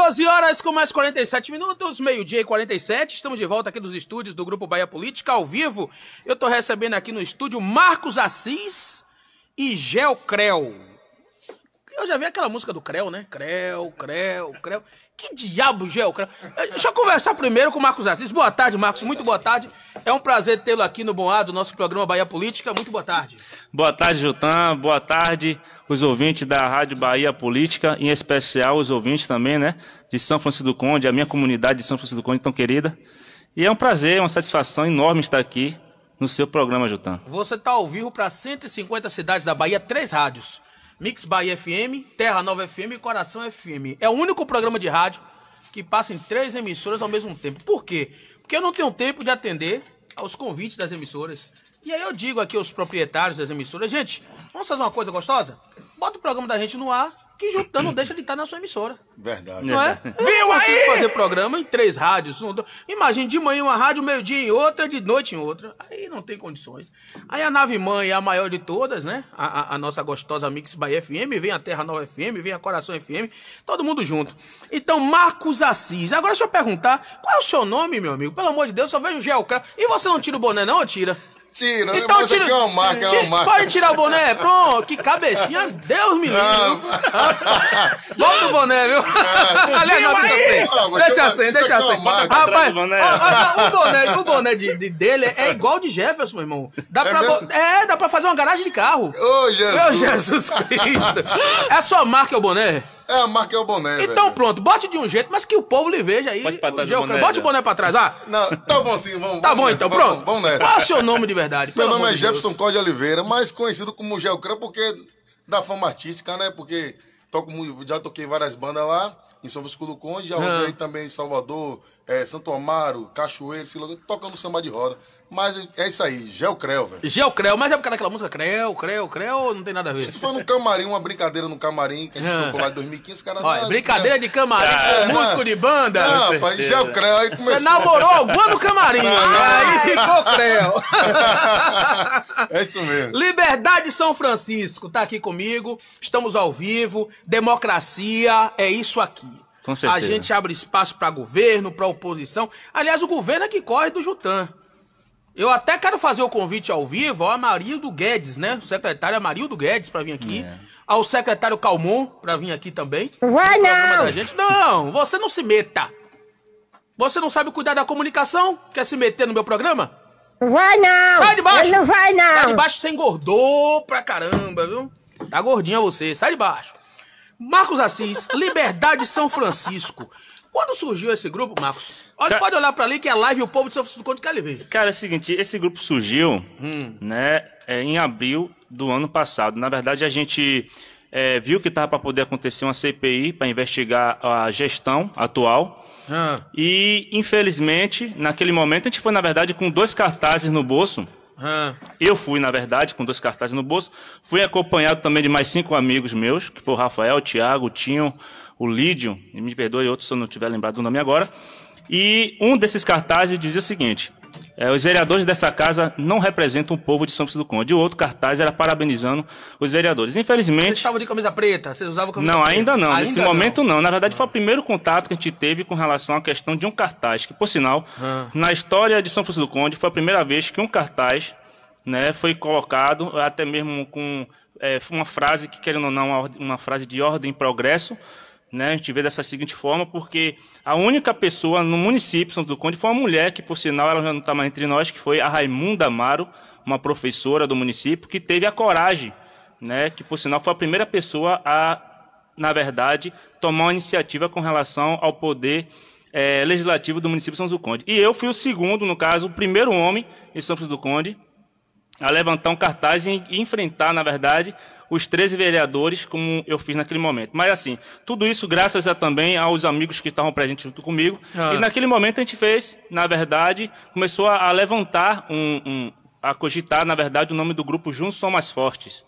12 horas com mais 47 minutos, meio-dia e 47. Estamos de volta aqui dos estúdios do Grupo Bahia Política, ao vivo. Eu tô recebendo aqui no estúdio Marcos Assis e Gel Creu. Eu já vi aquela música do Creu, né? Creu, Creu, Creu. Que diabo, Gel Creu? Eh, Deixa eu conversar primeiro com o Marcos Assis. Boa tarde, Marcos. Muito boa tarde. É um prazer tê-lo aqui no Bom Ar do nosso programa Bahia Política. Muito boa tarde. Boa tarde, Jutan. Boa tarde, os ouvintes da Rádio Bahia Política, em especial os ouvintes também, né? De São Francisco do Conde, a minha comunidade de São Francisco do Conde tão querida. E é um prazer, uma satisfação enorme estar aqui no seu programa, Jutan. Você tá ao vivo para 150 cidades da Bahia, três rádios. Mix Bahia FM, Terra Nova FM e Coração FM. É o único programa de rádio que passa em três emissoras ao mesmo tempo. Por quê? Porque eu não tenho tempo de atender aos convites das emissoras. E aí eu digo aqui aos proprietários das emissoras, gente, vamos fazer uma coisa gostosa? Bota o programa da gente no ar, que Jutã não deixa de estar na sua emissora. Verdade. Não é? Viu aí? fazer programa em três rádios. um, dois- Imagine de manhã uma rádio, meio-dia em outra, de noite em outra. Aí não tem condições. Aí a nave mãe é a maior de todas, né? A, a- a nossa gostosa Mix Bahia FM, vem a Terra Nova FM, vem a Coração FM, todo mundo junto. Então, Marcos Assis. Agora deixa eu perguntar, qual é o seu nome, meu amigo? Pelo amor de Deus, só vejo Gel Creu. E você não tira o boné, não, ou tira? Tira, então, mas aqui é uma marca, é uma tira- marca. Pode tirar o boné, pronto. Que cabecinha, Deus me livre. Bota o boné, viu? Aliás, não, deixa aí? assim. Ah, Deixa assim, é. Rapaz, boné. ó, ó, o boné, o boné de, de- dele é igual de Jefferson, meu irmão. Dá pra, mesmo? é, dá pra fazer uma garagem de carro. Ô, Jesus. Meu Jesus Cristo. É a sua marca, é o boné? É, a marca é o boné, Então velho. pronto, bote de um jeito, mas que o povo lhe veja aí. Pode pra trás o boné, bote já. o boné pra trás, ah. Não, tá bom sim, vamos. Tá vamos bom nessa, então, vamos- pronto. Vamos nessa. Qual é o seu nome de verdade? Meu nome é de. Jefferson de Oliveira, mais conhecido como Geocrã porque da fama artística, né? Porque toco, já toquei várias bandas lá em São Francisco do Conde, já Ah. rodei também em Salvador, eh, Santo Amaro, Cachoeiro, tocando samba de roda. Mas é isso aí, Geocreu, velho. Geocreu, mas é por causa daquela música Creu, Creu, Creu, não tem nada a ver. Isso foi no camarim, uma brincadeira no camarim que a gente Ah. tocou lá em 2015, os caras... Olha, "Ah, brincadeira de camarim É, com músico né? de banda. Não, rapaz, Geocreu, aí começou... Você namorou alguma no camarim, aí ficou Creu. É isso mesmo. Liberdade São Francisco tá aqui comigo. Estamos ao vivo. Democracia é isso aqui. Com A certeza. gente abre espaço para governo, para oposição. Aliás, o governo é que corre do Jutan. Eu até quero fazer o convite ao vivo ao Amarildo Guedes, né? O secretário Amarildo Guedes para vir aqui. É. Ao secretário Calmon para vir aqui também. Vai não! da gente. Não, você não se meta. Você não sabe cuidar da comunicação? Quer se meter no meu programa? Vai não! Sai de baixo! Ele não vai não! Sai de baixo, você engordou pra caramba, viu? Tá gordinha você, sai de baixo. Marcos Assis, Liberdade São Francisco. Quando surgiu esse grupo, Marcos? Olha, Ca- pode olhar pra ali que é live e o povo de São Francisco do Conde quer lhe ver. Cara, é o seguinte, esse grupo surgiu, Hum. né, é, em abril do ano passado. Na verdade, a gente é, viu que estava para poder acontecer uma CPI para investigar a gestão atual. Ah, E, infelizmente, naquele momento, a gente foi, na verdade, com dois cartazes no bolso. ah. Eu fui, na verdade, com dois cartazes no bolso. Fui acompanhado também de mais cinco amigos meus, que foi o Rafael, o Thiago, o Tinho, o Lídio, e me perdoe outros se eu não tiver lembrado do nome agora. E um desses cartazes dizia o seguinte: é, os vereadores dessa casa não representam o povo de São Francisco do Conde. E o outro cartaz era parabenizando os vereadores. Vocês Infelizmente. estavam de camisa preta? Vocês usavam camisa Não, preta? ainda não. Ainda Nesse momento não. Na verdade, foi o primeiro contato que a gente teve com relação à questão de um cartaz, que, por sinal, Ah. na história de São Francisco do Conde, foi a primeira vez que um cartaz né, foi colocado, até mesmo com é, uma frase que, querendo ou não, uma frase de ordem e progresso. Né, a gente vê dessa seguinte forma, porque a única pessoa no município Francisco do Conde foi uma mulher, que por sinal ela já não está mais entre nós, que foi a Raimunda Amaro, uma professora do município, que teve a coragem, né, que por sinal foi a primeira pessoa a na verdade, tomar uma iniciativa com relação ao poder eh, legislativo do município de São do Conde. E eu fui o segundo, no caso, o primeiro homem em São Francisco do Conde a levantar um cartaz e enfrentar, na verdade, os 13 vereadores, como eu fiz naquele momento. Mas, assim, tudo isso graças a, também aos amigos que estavam presentes junto comigo. Ah. E naquele momento a gente fez, na verdade, começou a, a levantar um, um- a cogitar, na verdade, o nome do grupo Juntos São Mais Fortes.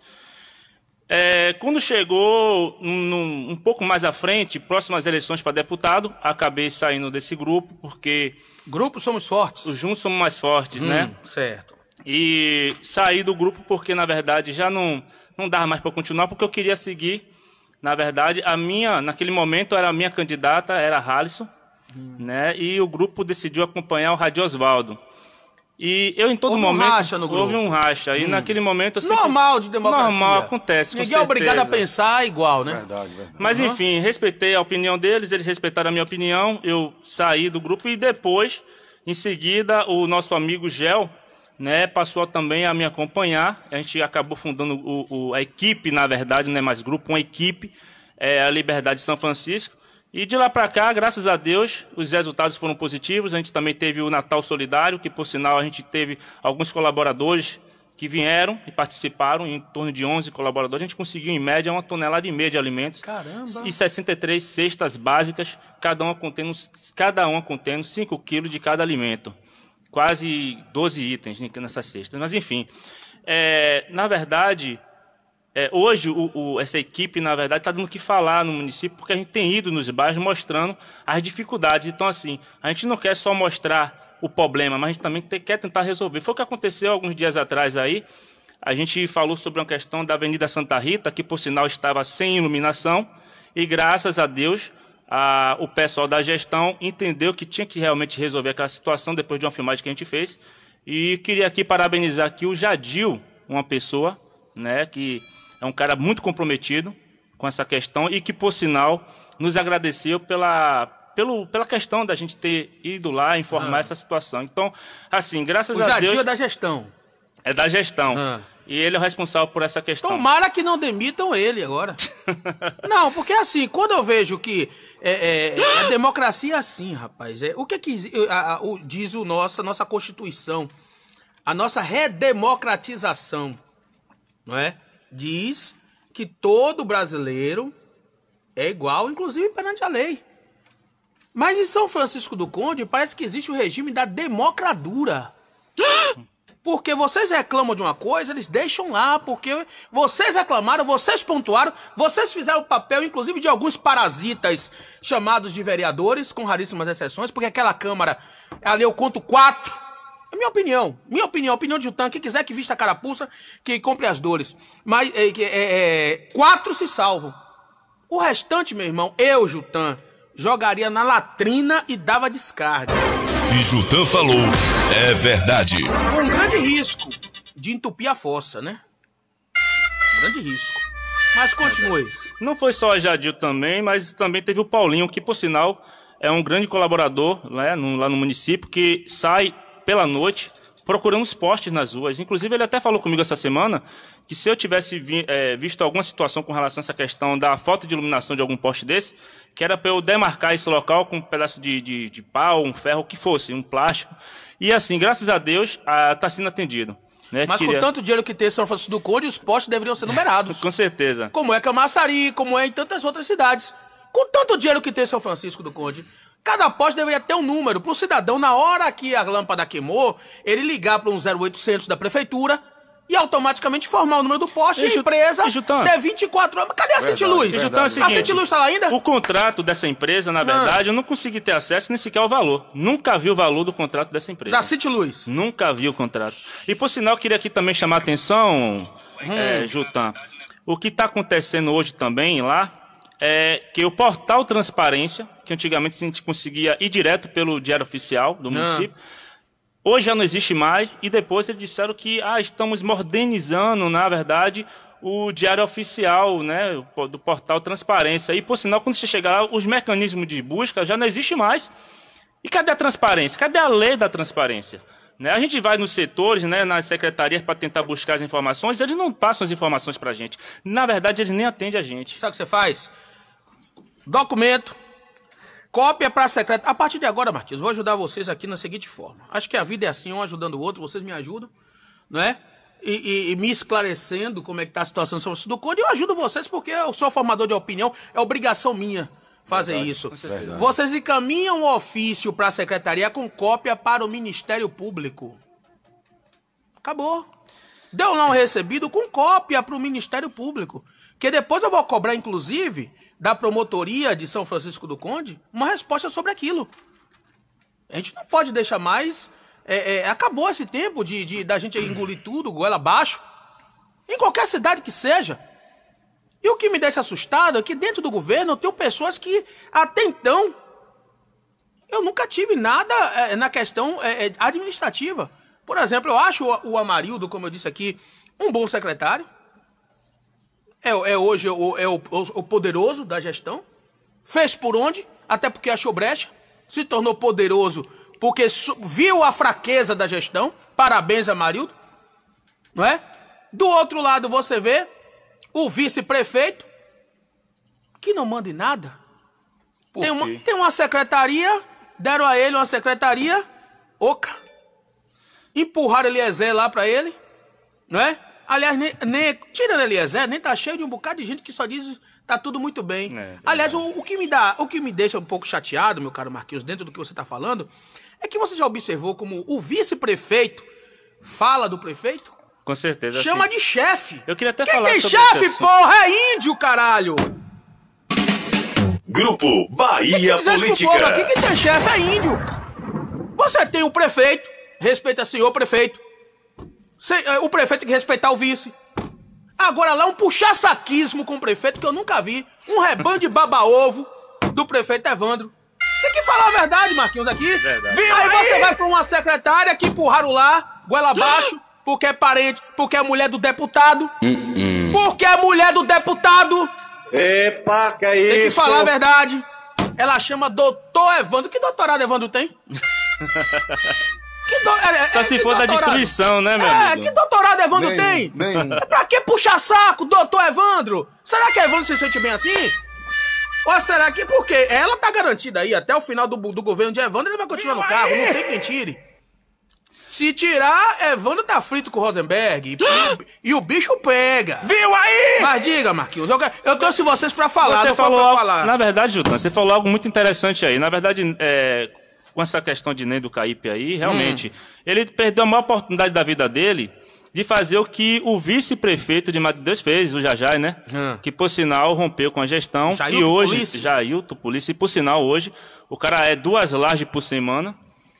É, quando chegou num- um pouco mais à frente, próximas eleições para deputado, acabei saindo desse grupo, porque. Grupo Somos Fortes. Os Juntos Somos Mais Fortes, Hum, né? Certo. E saí do grupo porque, na verdade, já não, não dava mais para continuar, porque eu queria seguir. Na verdade, a minha, naquele momento, era a minha candidata, era a Halisson, né? E o grupo decidiu acompanhar o Rádio Osvaldo. E eu, em todo Houve um momento. racha no grupo. Houve um racha. E Hum. naquele momento eu sempre- Normal de democracia. Normal, acontece. com Ninguém é obrigado a pensar igual, né? Verdade, verdade. Mas Uhum. enfim, respeitei a opinião deles, eles respeitaram a minha opinião, eu saí do grupo e depois, em seguida, o nosso amigo Gel, né, passou também a me acompanhar. A gente acabou fundando o, o- a equipe, na verdade, não é mais grupo, uma equipe, é, a Liberdade São Francisco. E de lá para cá, graças a Deus, os resultados foram positivos. A gente também teve o Natal Solidário, que por sinal a gente teve alguns colaboradores que vieram e participaram, em torno de 11 colaboradores. A gente conseguiu, em média, uma tonelada e meia de alimentos. Caramba! E 63 cestas básicas, cada uma contendo, cada uma contendo 5 quilos de cada alimento. Quase 12 itens nessas cestas. Mas, enfim, é, na verdade, é, hoje o- o- essa equipe, na verdade, está dando o que falar no município, porque a gente tem ido nos bairros mostrando as dificuldades. Então, assim, a gente não quer só mostrar o problema, mas a gente também quer tentar resolver. Foi o que aconteceu alguns dias atrás aí. A gente falou sobre uma questão da Avenida Santa Rita, que por sinal estava sem iluminação, e graças a Deus a- o pessoal da gestão entendeu que tinha que realmente resolver aquela situação depois de uma filmagem que a gente fez. E queria aqui parabenizar aqui o Jadil, uma pessoa, né, que é um cara muito comprometido com essa questão e que, por sinal, nos agradeceu pela, pelo, pela questão da gente ter ido lá informar Ah. essa situação. Então, assim, graças O a Jadil Deus... é da gestão. É da gestão. E ele é o responsável por essa questão. Tomara que não demitam ele agora. não, porque assim, quando eu vejo que é, é, a democracia é assim, rapaz. É, o que, que a- a- o- diz o nossa, nossa Constituição? A nossa redemocratização, não é? Diz que todo brasileiro é igual, inclusive perante a lei. Mas em São Francisco do Conde parece que existe o regime da democradura. Porque vocês reclamam de uma coisa, eles deixam lá, porque vocês reclamaram, vocês pontuaram, vocês fizeram o papel, inclusive, de alguns parasitas chamados de vereadores, com raríssimas exceções, porque aquela Câmara, ali eu conto quatro. É minha opinião, minha opinião, opinião de Jutan, quem quiser que vista a carapuça, que compre as dores. Mas é, é, é, quatro se salvam. O restante, meu irmão, eu, Jutan, jogaria na latrina e dava descarga. Se Jutan falou, é verdade. Um grande risco de entupir a fossa, né? Grande risco. Mas continue. Não foi só a Jadil também, mas também teve o Paulinho, que por sinal é um grande colaborador né, no- lá no município, que sai pela noite procurando os postes nas ruas. Inclusive, ele até falou comigo essa semana que se eu tivesse vi- eh, visto alguma situação com relação a essa questão da falta de iluminação de algum poste desse, que era para eu demarcar esse local com um pedaço de, de, de pau, um ferro, o que fosse, um plástico. E assim, graças a Deus, está sendo atendido. Né? Mas Queria- com tanto dinheiro que tem em São Francisco do Conde, os postes deveriam ser numerados. Com certeza. como é Camaçari, como é em tantas outras cidades. Com tanto dinheiro que tem em São Francisco do Conde, cada poste deveria ter um número para o cidadão, na hora que a lâmpada queimou, ele ligar para um 0800 da prefeitura e automaticamente formar o número do poste e, a Ju- empresa e Jutan? der 24 horas. Cadê a Cinti Luz? verdade. É a Cinti Luz tá lá ainda? O contrato dessa empresa, na verdade, eu não consegui ter acesso nem sequer ao valor. Nunca vi o valor do contrato dessa empresa. Da City Luz. Nunca vi o contrato. E por sinal, eu queria aqui também chamar a atenção, Hum. é, Jutan. O que está acontecendo hoje também lá é que o portal Transparência, que antigamente a gente conseguia ir direto pelo Diário Oficial do município, Hoje já não existe mais e depois eles disseram que ah, estamos modernizando, na verdade, o diário oficial né, do portal Transparência. E, por sinal, quando você chegar lá, os mecanismos de busca já não existem mais. E cadê a transparência? Cadê a lei da transparência? Né? A gente vai nos setores, né, nas secretarias, para tentar buscar as informações, eles não passam as informações para a gente. Na verdade, eles nem atendem a gente. Sabe o que você faz? Documento, cópia para secretária. A partir de agora, Martins, vou ajudar vocês aqui na seguinte forma. Acho que a vida é assim, um ajudando o outro, vocês me ajudam, não é? E, e- e me esclarecendo como é que tá a situação do São Francisco do Conde. Eu ajudo vocês porque eu sou formador de opinião, é obrigação minha fazer isso. certeza. Vocês encaminham o ofício para a secretaria com cópia para o Ministério Público. Acabou. Deu um recebido com cópia para o Ministério Público. Que depois eu vou cobrar, inclusive, da promotoria de São Francisco do Conde, uma resposta sobre aquilo. A gente não pode deixar mais. é, é, acabou esse tempo de, de- da gente engolir tudo, goela abaixo. Em qualquer cidade que seja. E o que me deixa assustado é que dentro do governo eu tenho pessoas que, até então, eu nunca tive nada é, na questão é, é, administrativa. Por exemplo, eu acho o, o Amarildo, como eu disse aqui, um bom secretário. É, é hoje o, é o, o- poderoso da gestão. Fez por onde? Até porque achou brecha. Se tornou poderoso porque viu a fraqueza da gestão. Parabéns, Amarildo. Não é? Do outro lado, você vê o vice-prefeito, que não manda em nada. Tem uma, tem uma secretaria, deram a ele uma secretaria, oca. Empurraram Eliezer lá pra ele, não é? Aliás, nem, nem tirando Eliezer, nem tá cheio de um bocado de gente que só diz tá tudo muito bem. Aliás, o, o que me dá, o que me deixa um pouco chateado, meu caro Marquinhos, dentro do que você tá falando, é que você já observou como o vice-prefeito fala do prefeito? Com certeza. Chama assim. de chefe. Eu queria até Quem falar tem sobre chefe, porra, é índio, caralho! Grupo Bahia pro Política. povo aqui que tem chefe é índio. Você tem o prefeito, respeita senhor prefeito. Se- eh, o prefeito tem que respeitar o vice. Agora lá um puxa-saquismo com o prefeito que eu nunca vi. Um rebanho de baba-ovo do prefeito Evandro. Tem que falar a verdade, Marquinhos, aqui. Verdade. Viu? Aí você vai pra uma secretária que empurraram lá, goela abaixo, porque é parente, porque é mulher do deputado. Porque é mulher do deputado. Epa, que é isso? Tem que falar a verdade. Ela chama doutor Evandro. Que doutorado Evandro tem? Que do... é, é, Só se que for da destruição, né, meu É, amigo? que doutorado Evandro Nenhum, tem? nenhum. É Pra que puxar saco, doutor Evandro? Será que Evandro se sente bem assim? Ou será que porque ela tá garantida aí até o final do, do governo de Evandro, ele vai continuar no cargo, não tem quem tire. Se tirar, Evandro tá frito com o Rosenberg. E, e o bicho pega. Viu aí? Mas diga, Marquinhos, eu, quero- eu trouxe vocês pra falar, Você não falou pra algo- falar. Na verdade, Jutan, você falou algo muito interessante aí. Na verdade, é, com essa questão de Ney do Caípe aí, realmente, ele perdeu a maior oportunidade da vida dele de fazer o que o vice-prefeito de Mato Deus fez, o Jajai, né? Que, por sinal, rompeu com a gestão. Jailton e hoje, Polícia. Jailton Polícia, e por sinal, hoje, o cara é duas lajes por semana,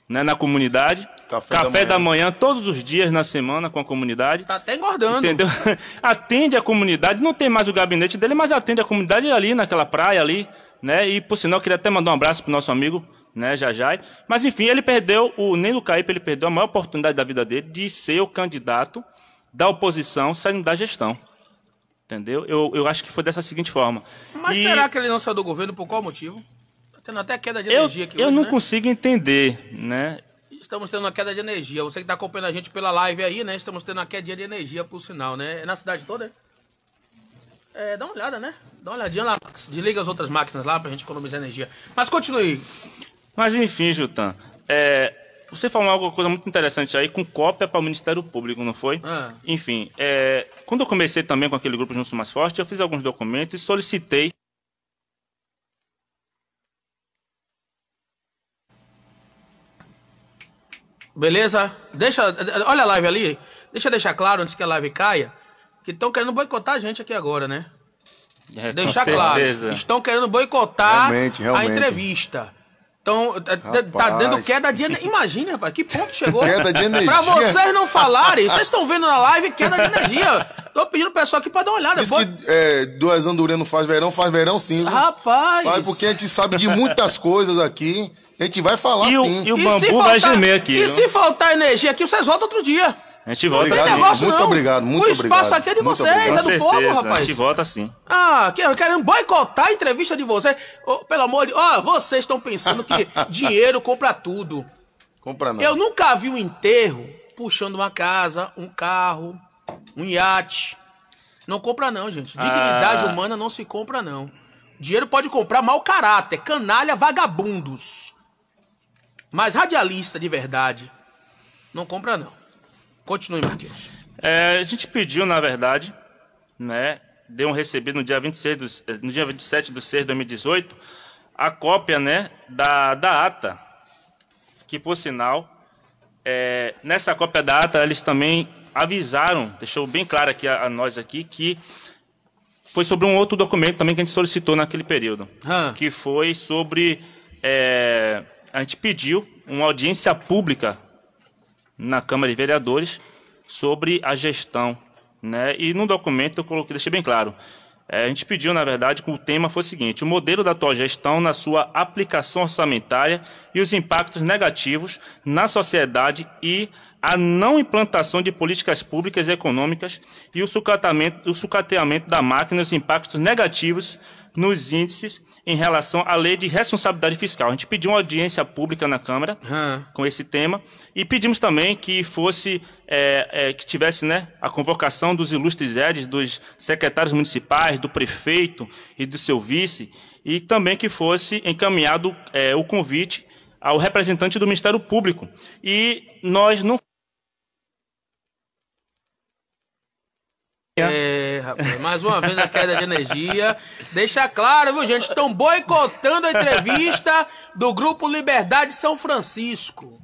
né, na comunidade. Café da da manhã, todos os dias na semana com a comunidade. Tá até engordando. Entendeu? atende a comunidade, não tem mais o gabinete dele, mas atende a comunidade ali naquela praia ali, né? E por sinal, eu queria até mandar um abraço pro nosso amigo, né, Jajai. Mas enfim, ele perdeu, o Nilo Caípe, ele perdeu a maior oportunidade da vida dele de ser o candidato da oposição saindo da gestão. Entendeu? Eu, eu acho que foi dessa seguinte forma. Mas E será que ele não saiu do governo por qual motivo? Tá tendo até queda de eu, energia aqui eu hoje, não né? consigo entender, né? Estamos tendo uma queda de energia. Você que está acompanhando a gente pela live aí, né? Estamos tendo uma quedinha de energia, por sinal, né? É na cidade toda, né? É, dá uma olhada, né? Dá uma olhadinha lá. Desliga as outras máquinas lá pra gente economizar energia. Mas continue. Mas enfim, Jutan, é, você falou alguma coisa muito interessante aí com cópia para o Ministério Público, não foi? Ah. Enfim, é, quando eu comecei também com aquele grupo Juntos Mais Forte, eu fiz alguns documentos e solicitei Beleza? Deixa. Olha a live ali. Deixa eu deixar claro antes que a live caia. Que estão querendo boicotar a gente aqui agora, né? É, Deixar claro. Estão querendo boicotar Realmente, a realmente. entrevista. Então, tá- tá Rapaz. dando queda de energia. Imagina, rapaz, que ponto chegou. Queda de energia. Pra vocês não falarem, vocês estão vendo na live queda de energia. Tô pedindo pro pessoal aqui pra dar uma olhada. Diz Boi- que é, duas andorinhas não faz verão, faz verão sim. viu? Rapaz. Vai, porque a gente sabe de muitas coisas aqui. A gente vai falar E o- sim. e o E bambu se vai faltar- gemer aqui. E viu? se faltar energia aqui, vocês voltam outro dia. A gente volta Obrigado, sim. negócio muito não. obrigado, muito O espaço obrigado. aqui é de vocês, obrigado. é do povo, certeza, A rapaz. gente volta sim. Ah, que- querendo boicotar a entrevista de vocês. Ô, pelo amor de... Ó, vocês estão pensando que dinheiro compra tudo. Compra não. Eu nunca vi um enterro puxando uma casa, um carro, um iate. Não compra não, gente. Dignidade Ah. humana não se compra não. Dinheiro pode comprar mau caráter, canalha, vagabundos. Mas radialista de verdade não compra não. Continue, Marquinhos. É, a gente pediu, na verdade, né? Deu um recebido no dia 26 do, eh, no dia 27 de 6 de 2018, a cópia, né, da, da ata. Que por sinal, é, nessa cópia da ata, eles também avisaram, deixou bem claro aqui a, a nós aqui, que foi sobre um outro documento também que a gente solicitou naquele período. Hã. Que foi sobre. é, a gente pediu uma audiência pública na Câmara de Vereadores sobre a gestão, né? E no documento eu coloquei, deixei bem claro. É, a gente pediu, na verdade, que o tema fosse o seguinte: o modelo da atual gestão na sua aplicação orçamentária e os impactos negativos na sociedade e a não implantação de políticas públicas e econômicas e o sucateamento, o sucateamento da máquina e os impactos negativos nos índices em relação à lei de responsabilidade fiscal. A gente pediu uma audiência pública na Câmara com esse tema e pedimos também que fosse é, é, que tivesse né, a convocação dos ilustres edes, dos secretários municipais, do prefeito e do seu vice e também que fosse encaminhado é, o convite ao representante do Ministério Público e nós não É, rapaz, mais uma vez a queda de energia. Deixa claro, viu, gente? Estão boicotando a entrevista do Grupo Liberdade São Francisco.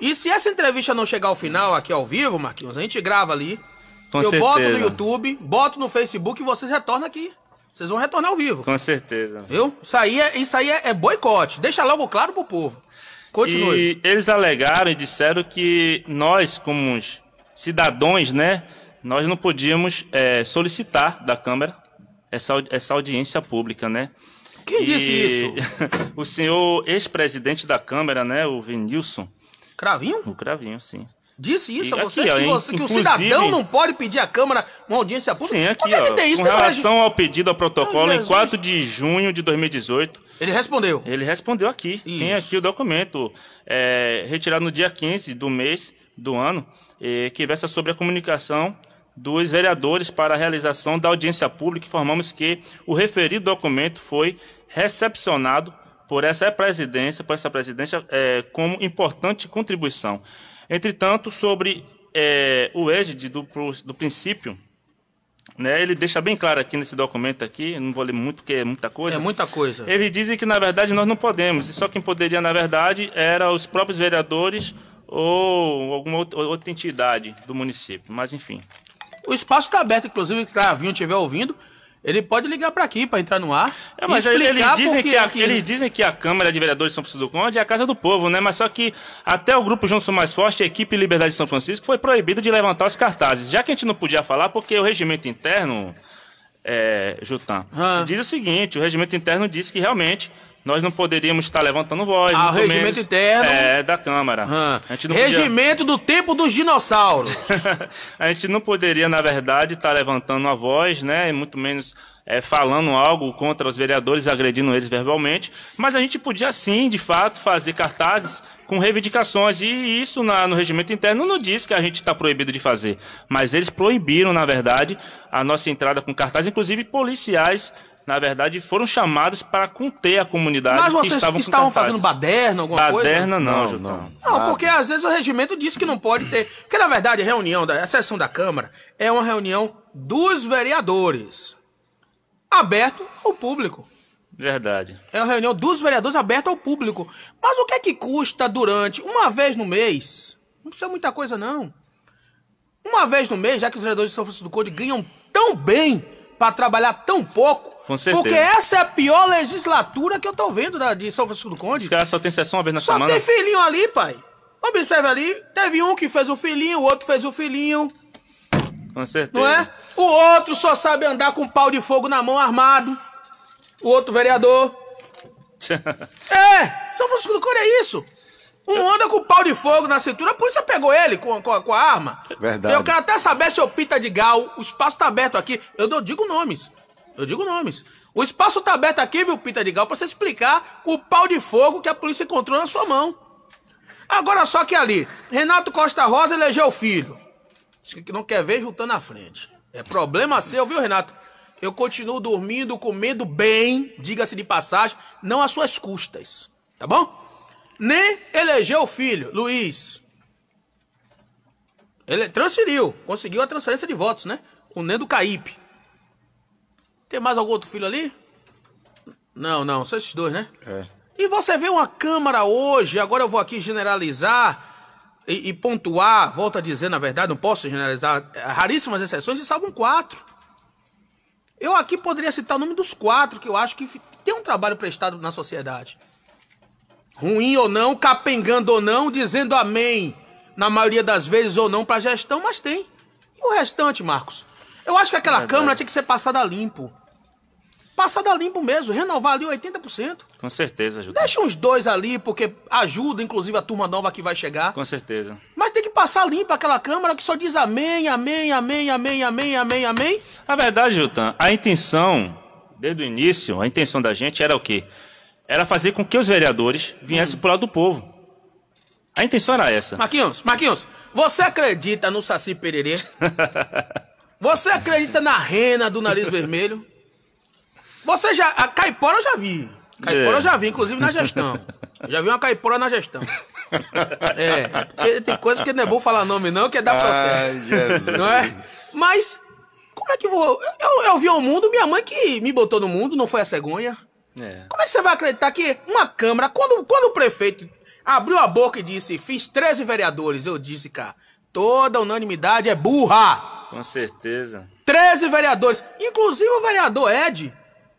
E se essa entrevista não chegar ao final, aqui ao vivo, Marquinhos, a gente grava ali. Com eu boto no certeza. YouTube, boto no Facebook e vocês retornam aqui. Vocês vão retornar ao vivo. Com certeza. Viu? Isso aí é, isso aí é, é boicote. Deixa logo claro pro povo. Continue. E eles alegaram e disseram que nós, como os cidadãos, né, nós não podíamos é, solicitar da Câmara essa, essa audiência pública, né? Quem disse isso? o senhor ex-presidente da Câmara, né, o Venilson. Cravinho? O Cravinho, sim. Disse isso E a aqui, vocês ó, que, você- que o cidadão não pode pedir à Câmara uma audiência pública? Sim, aqui, ó, tem isso? com relação ao pedido ao protocolo, Ai, em Jesus. 4 de junho de 2018. Ele respondeu. Ele respondeu aqui. Tem aqui o documento, é, retirado no dia 15 do mês do ano, eh, que versa sobre a comunicação dos vereadores para a realização da audiência pública. Informamos que o referido documento foi recepcionado por essa presidência, por essa presidência, eh, como importante contribuição. Entretanto, sobre eh, o égide do, do princípio né, ele deixa bem claro aqui nesse documento aqui, não vou ler muito porque é muita coisa. É muita coisa. Ele dizem que na verdade nós não podemos, e só quem poderia na verdade era os próprios vereadores ou alguma outra entidade do município, mas enfim. O espaço está aberto, inclusive, se o Cravinho estiver ouvindo, ele pode ligar para aqui para entrar no ar. É, mas eles dizem, que a, que- eles dizem que a Câmara de Vereadores de São Francisco do Conde é a casa do povo, né? Mas só que até o Grupo João Sou Mais Forte, a equipe Liberdade de São Francisco, foi proibido de levantar os cartazes. Já que a gente não podia falar, porque o regimento interno, é, Jutan, Ah. diz o seguinte, o regimento interno diz que realmente nós não poderíamos estar levantando voz. Ah, o regimento menos, interno. É, da Câmara. Gente não podia- Regimento do tempo dos dinossauros. a gente não poderia, na verdade, estar levantando a voz, né? E muito menos é, falando algo contra os vereadores, agredindo eles verbalmente. Mas a gente podia sim, de fato, fazer cartazes com reivindicações. E isso na- no regimento interno não diz que a gente está proibido de fazer. Mas eles proibiram, na verdade, a nossa entrada com cartazes, inclusive policiais. Na verdade, foram chamados para conter a comunidade Mas que vocês estavam com estavam fazendo baderna, alguma coisa? Baderna não, Não, Jutão. Não, porque às vezes o regimento diz que não pode ter. Porque na verdade a reunião, da, a sessão da Câmara é uma reunião dos vereadores. Aberto ao público. Verdade. É uma reunião dos vereadores aberta ao público. Mas o que é que custa durante uma vez no mês? Não precisa muita coisa, não. Uma vez no mês, já que os vereadores de São Francisco do Conde ganham tão bem para trabalhar tão pouco. Com certeza. Porque essa é a pior legislatura que eu tô vendo da, de São Francisco do Conde. Os caras só tem sessão uma vez na Só semana. tem filhinho ali, pai. Observe ali, teve um que fez o filhinho, o outro fez o filhinho, Com certeza. não é? O outro só sabe andar com um pau de fogo na mão armado. O outro vereador. É, São Francisco do Conde é isso. Um anda com pau de fogo na cintura, a polícia pegou ele com, com, a- com a arma. Verdade. Eu quero até saber se o Pita de Gal, o espaço tá aberto aqui. Eu não digo nomes. Eu digo nomes. O espaço tá aberto aqui, viu, Pita de Gal, pra você explicar o pau de fogo que a polícia encontrou na sua mão. Agora só que ali, Renato Costa Rosa elegeu o filho. Que não quer ver juntando na frente. É problema seu, viu, Renato? Eu continuo dormindo, comendo bem, diga-se de passagem, não às suas custas. Tá bom? Nem elegeu o filho, Luiz. Ele transferiu, conseguiu a transferência de votos, né? O Nendo Caípe. Tem mais algum outro filho ali? Não, não, só esses dois, né? É. E você vê uma Câmara hoje, agora eu vou aqui generalizar e, e pontuar, volto a dizer, na verdade, não posso generalizar, é, raríssimas exceções, e salvam quatro. Eu aqui poderia citar o nome dos quatro que eu acho que tem um trabalho prestado na sociedade. Ruim ou não, capengando ou não, dizendo amém, na maioria das vezes ou não pra gestão, mas tem. E o restante, Marcos? Eu acho que aquela Verdade. Câmara tinha que ser passada limpo. Passada limpo mesmo, renovar ali 80%. Com certeza, Jutão. Deixa uns dois ali, porque ajuda, inclusive, a turma nova que vai chegar. Com certeza. Mas tem que passar limpo aquela Câmara que só diz amém, amém, amém, amém, amém, amém, amém. Na verdade, Jutan, a intenção, desde o início, a intenção da gente era o quê? Era fazer com que os vereadores viessem pro lado do povo. A intenção era essa. Marquinhos, Marquinhos, você acredita no Saci Pererê? Você acredita na rena do nariz vermelho? Você já. A caipora eu já vi. Caipora É. eu já vi, inclusive na gestão. Eu já vi uma caipora na gestão. É, porque tem coisa que não é bom falar nome, não, que é dar processo. Não é? Mas, como é que eu vou. Eu, eu vi o mundo, minha mãe que me botou no mundo, não foi a cegonha. É. Como é que você vai acreditar que uma Câmara, quando, quando o prefeito abriu a boca e disse, fiz 13 vereadores, eu disse, cara, toda unanimidade é burra. Com certeza. 13 vereadores, inclusive o vereador Ed,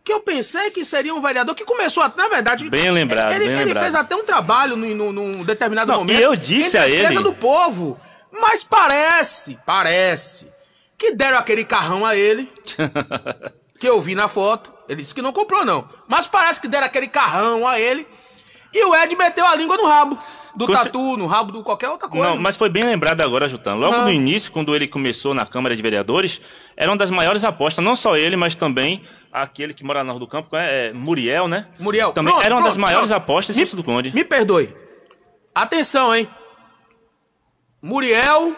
que eu pensei que seria um vereador que começou, na verdade... Bem lembrado, ele, bem ele lembrado. fez até um trabalho num, num- determinado Não, momento. e eu disse a defesa ele- do povo. Mas parece, parece, que deram aquele carrão a ele, que eu vi na foto. Ele disse que não comprou, não. Mas parece que deram aquele carrão a ele. E o Ed meteu a língua no rabo. Do Com cer- tatu, no rabo do qualquer outra coisa. Não, mas foi bem lembrado agora, Jutan. Logo Ah. no início, quando ele começou na Câmara de Vereadores, era uma das maiores apostas, não só ele, mas também aquele que mora na Rua do Campo, é, é Muriel, né? Muriel. Também Pronto, era uma das pronto, maiores pronto. apostas em Santos do Conde. Me perdoe. Atenção, hein? Muriel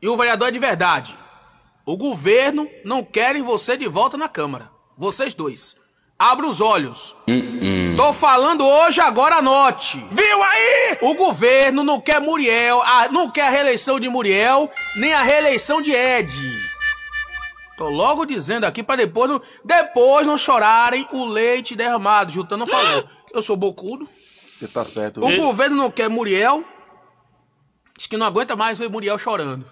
e o vereador é de verdade. O governo não querem você de volta na Câmara. Vocês dois. Abra os olhos. Tô falando hoje, agora anote. Viu aí? O governo não quer Muriel, a- não quer a reeleição de Muriel, nem a reeleição de Ed. Tô logo dizendo aqui pra depois não, depois não chorarem o leite derramado. Jutan não falou. Eu sou bocudo. Você tá certo. O governo não quer Muriel. Diz que não aguenta mais ver Muriel chorando.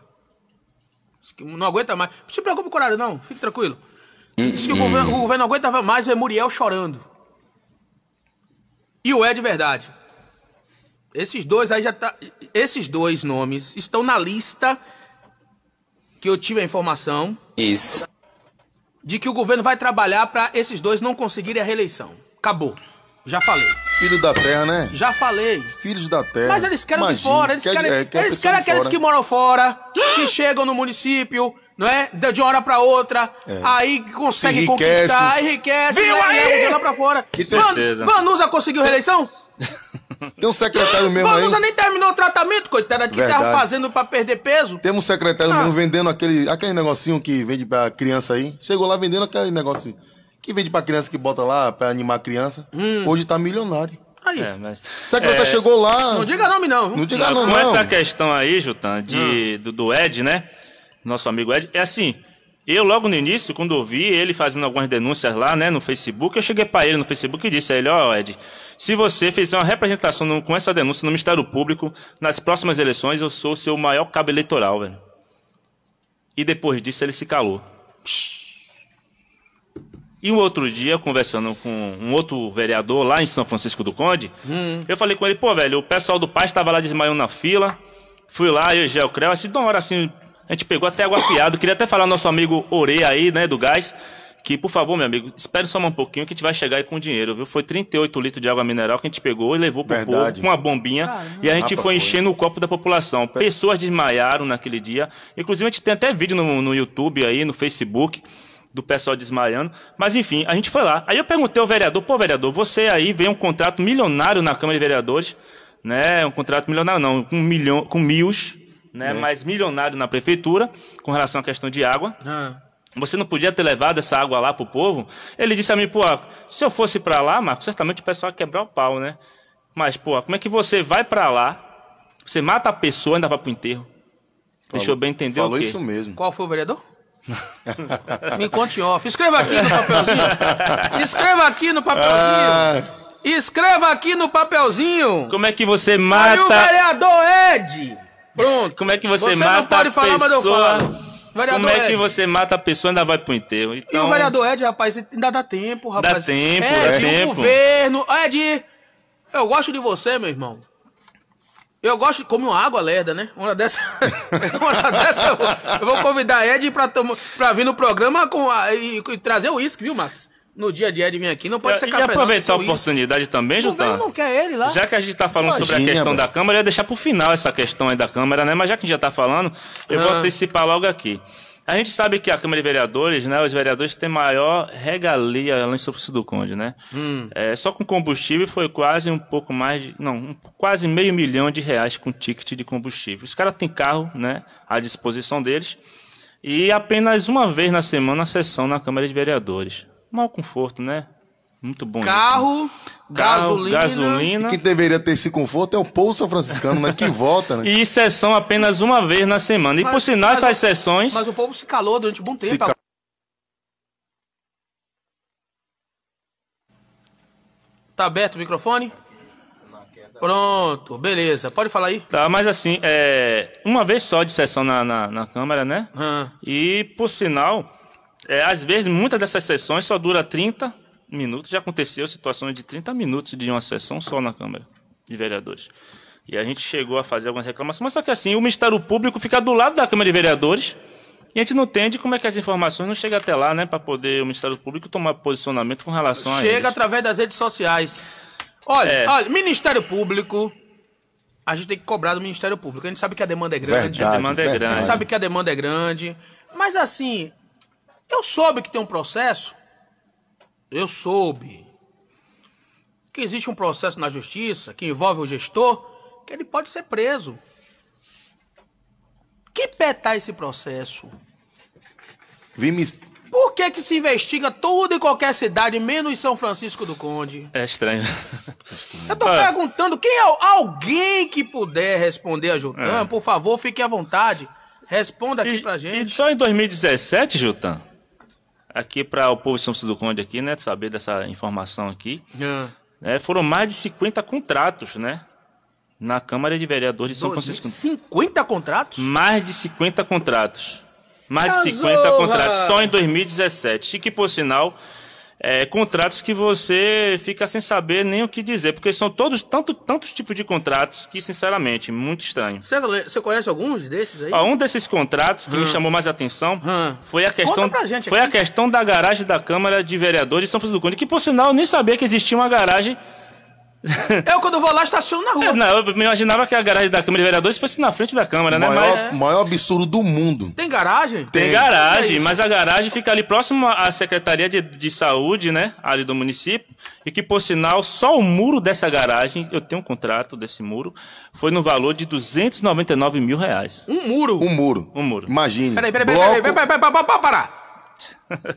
Diz que não aguenta mais. Não se preocupe com o horário, não. Fique tranquilo. Diz que o governo, o governo não aguenta mais ver Muriel chorando. E o é de verdade. Esses dois aí já tá. Esses dois nomes estão na lista que eu tive a informação. Isso. De que o governo vai trabalhar pra esses dois não conseguirem a reeleição. Acabou. Já falei. Filho da terra, né? Já falei. Filhos da terra. Mas eles querem de Imagina, fora, eles quer- querem, é, quer eles querem de aqueles fora. que moram fora, que chegam no município, não é? De uma hora pra outra, É. aí enriquece. conquistar, enriquece, Viu né, aí? leva lá pra fora. Que Van- tristeza. Vanusa conseguiu reeleição? Tem um secretário mesmo aí. Vanusa nem terminou o tratamento, coitada, que tava fazendo pra perder peso. Temos um secretário Ah. mesmo vendendo aquele, aquele negocinho que vende pra criança aí. Chegou lá vendendo aquele negocinho que vende pra criança que bota lá pra animar a criança. Hoje tá milionário. Aí. É, mas... Secretário É, chegou lá. Não diga nome, não. Não diga não, com não. essa questão aí, Jutan, de, Ah. do, do Ed, né? Nosso amigo Ed, é assim. Eu, logo no início, quando eu vi ele fazendo algumas denúncias lá, né, no Facebook, eu cheguei pra ele no Facebook e disse a ele: Ó, Ed, se você fizer uma representação no- com essa denúncia no Ministério Público, nas próximas eleições, eu sou o seu maior cabo eleitoral, velho. E depois disso, ele se calou. E um outro dia, conversando com um outro vereador lá em São Francisco do Conde, eu falei com ele, pô, velho, o pessoal do Paz estava lá desmaiando na fila. Fui lá, eu e o Geocrel, assim, de uma hora assim, a gente pegou até água fiado. Queria até falar ao nosso amigo Ore aí, né, do gás, que, por favor, meu amigo, espere só um pouquinho que a gente vai chegar aí com dinheiro, viu? Foi 38 litros de água mineral que a gente pegou e levou pro Verdade. povo com uma bombinha. E a gente foi enchendo o copo da população. Pessoas desmaiaram naquele dia. Inclusive, a gente tem até vídeo no, no YouTube aí, no Facebook do pessoal desmaiando. Mas enfim, a gente foi lá. Aí eu perguntei ao vereador, pô, vereador, você aí vem um contrato milionário na Câmara de Vereadores, né? Um contrato milionário não, com, milhão, com mios, né? É. Mas milionário na prefeitura, com relação à questão de água. Ah. Você não podia ter levado essa água lá pro povo? Ele disse a mim, pô, se eu fosse pra lá, Marcos, certamente o pessoal ia quebrar o pau, né? Mas, pô, como é que você vai pra lá, você mata a pessoa e ainda vai pro enterro? Deixa eu bem entender falou o quê? isso mesmo. Qual foi o vereador? Me conte em off. Escreva aqui no papelzinho. Escreva aqui no papelzinho. Escreva aqui no papelzinho. Como é que você Aí o mata... vereador Ed. Pronto. Como é que você, Você não mata pode a falar, mas eu pessoa... falo. Vereador Como é que Ed. você mata a pessoa e ainda vai pro enterro? E Então, o vereador Ed, rapaz, ainda dá tempo, rapaz. tempo, Ed, dá o tempo. governo. Ed, eu gosto de você, meu irmão. Eu gosto de comer uma água lerda, né? Uma dessa, uma hora dessa eu, vou, eu vou convidar Ed pra, pra vir no programa com a- e, e trazer o uísque, viu, Max? No dia de Ed vir aqui, não pode ser E café, não, aproveitar que a oportunidade também, O governo Jutan. não quer ele lá. Já que a gente tá falando sobre a Imagina, questão velho. da Câmara, eu ia deixar pro final essa questão aí da Câmara, né? Mas já que a gente já tá falando, eu vou Ah. antecipar logo aqui. A gente sabe que a Câmara de Vereadores, né? Os vereadores têm maior regalia lá em São Francisco do Conde, né? Hum. É, só com combustível foi quase um pouco mais de. Não, um- quase meio milhão de reais com ticket de combustível. Os caras têm carro, né? À disposição deles. E apenas uma vez na semana a sessão na Câmara de Vereadores. Mau conforto, né? Muito bom. isso, né? Carro, Carro, gasolina. gasolina. Quem deveria ter esse conforto é o povo são franciscano, né? Que volta, né? E sessão apenas uma vez na semana. E por Mas- sinal, mas essas o- sessões. Mas o povo se calou durante um bom tempo. Se ca- Tá aberto o microfone? Pronto, beleza. Pode falar aí. Tá, mas assim, é, uma vez só de sessão na, na, na Câmara, né? Ah. E, por sinal, é, às vezes, muitas dessas sessões só dura 30 minutos. Já aconteceu situações de 30 minutos de uma sessão só na Câmara de Vereadores. E a gente chegou a fazer algumas reclamações, mas só que assim, o Ministério Público fica do lado da Câmara de Vereadores e a gente não entende como é que as informações não chegam até lá, né? Para poder o Ministério Público tomar posicionamento com relação a Chega através das redes sociais. Olha, É. olha, Ministério Público. A gente tem que cobrar do Ministério Público. A gente sabe que a demanda é grande. Verdade, A demanda é verdade. A grande. gente sabe que a demanda é grande. Mas assim, eu soube que tem um processo. Eu soube que existe um processo na justiça que envolve o gestor, que ele pode ser preso. Que pé tá esse processo? Vimos. Por que que se investiga tudo em qualquer cidade, menos São Francisco do Conde? É estranho. Eu tô Ah. perguntando, quem é alguém que puder responder a Jutan, É. por favor, fique à vontade. Responda aqui pra E gente. só em 2017, Jutan, aqui para o povo de São Francisco do Conde aqui, né, saber dessa informação aqui. Ah. né, foram mais de 50 contratos, né? Na Câmara de Vereadores de São Francisco. 50 contratos? Mais de 50 contratos. Mais de 50 Azorra! contratos só em 2017. E que, por sinal, é, contratos que você fica sem saber nem o que dizer, porque são todos tanto, tantos tipos de contratos que, sinceramente, muito estranho. Você, você conhece alguns desses aí? Ó, um desses contratos que me Hum. chamou mais atenção foi a questão foi a aqui. questão da garagem da Câmara de Vereadores de São Francisco do Conde, que por sinal eu nem sabia que existia uma garagem. Eu, quando vou lá, estaciono na rua. Não, eu me imaginava que a garagem da Câmara de Vereadores fosse na frente da Câmara, né? maior, Mas maior absurdo do mundo. Tem garagem? tem, Tem. garagem, É mas a garagem fica ali próximo à Secretaria de, de Saúde, né? Ali do município. E que, por sinal, só o muro dessa garagem, eu tenho um contrato desse muro, foi no valor de 299 mil reais. Um muro? Um muro. Um muro. Imagine. Peraí, peraí, peraí, bloco, peraí, peraí, peraí, peraí, peraí, parar.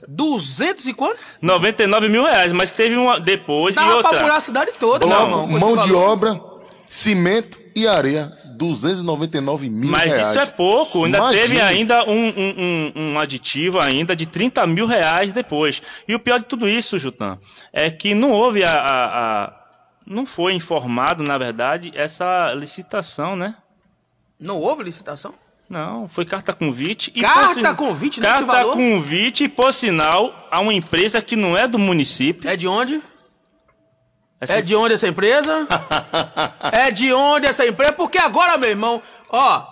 200 e quanto? 99 mil reais, mas teve uma depois e Dava pra outra. furar a cidade toda, bloco, meu irmão, mão de valor. obra, cimento e areia. 299 mil Mas reais. isso é pouco. Ainda Imagine. teve ainda um, um, um- um aditivo ainda de 30 mil reais depois. E o pior de tudo isso, Jutan, é que não houve a, a- a- não foi informado, na verdade, essa licitação, né? Não houve licitação? Não, foi carta convite. e Carta sin- convite nesse Carta valor? convite, por sinal, a uma empresa que não é do município. É de onde? Essa- É de onde essa empresa? é de onde essa empresa? Porque agora, meu irmão, ó,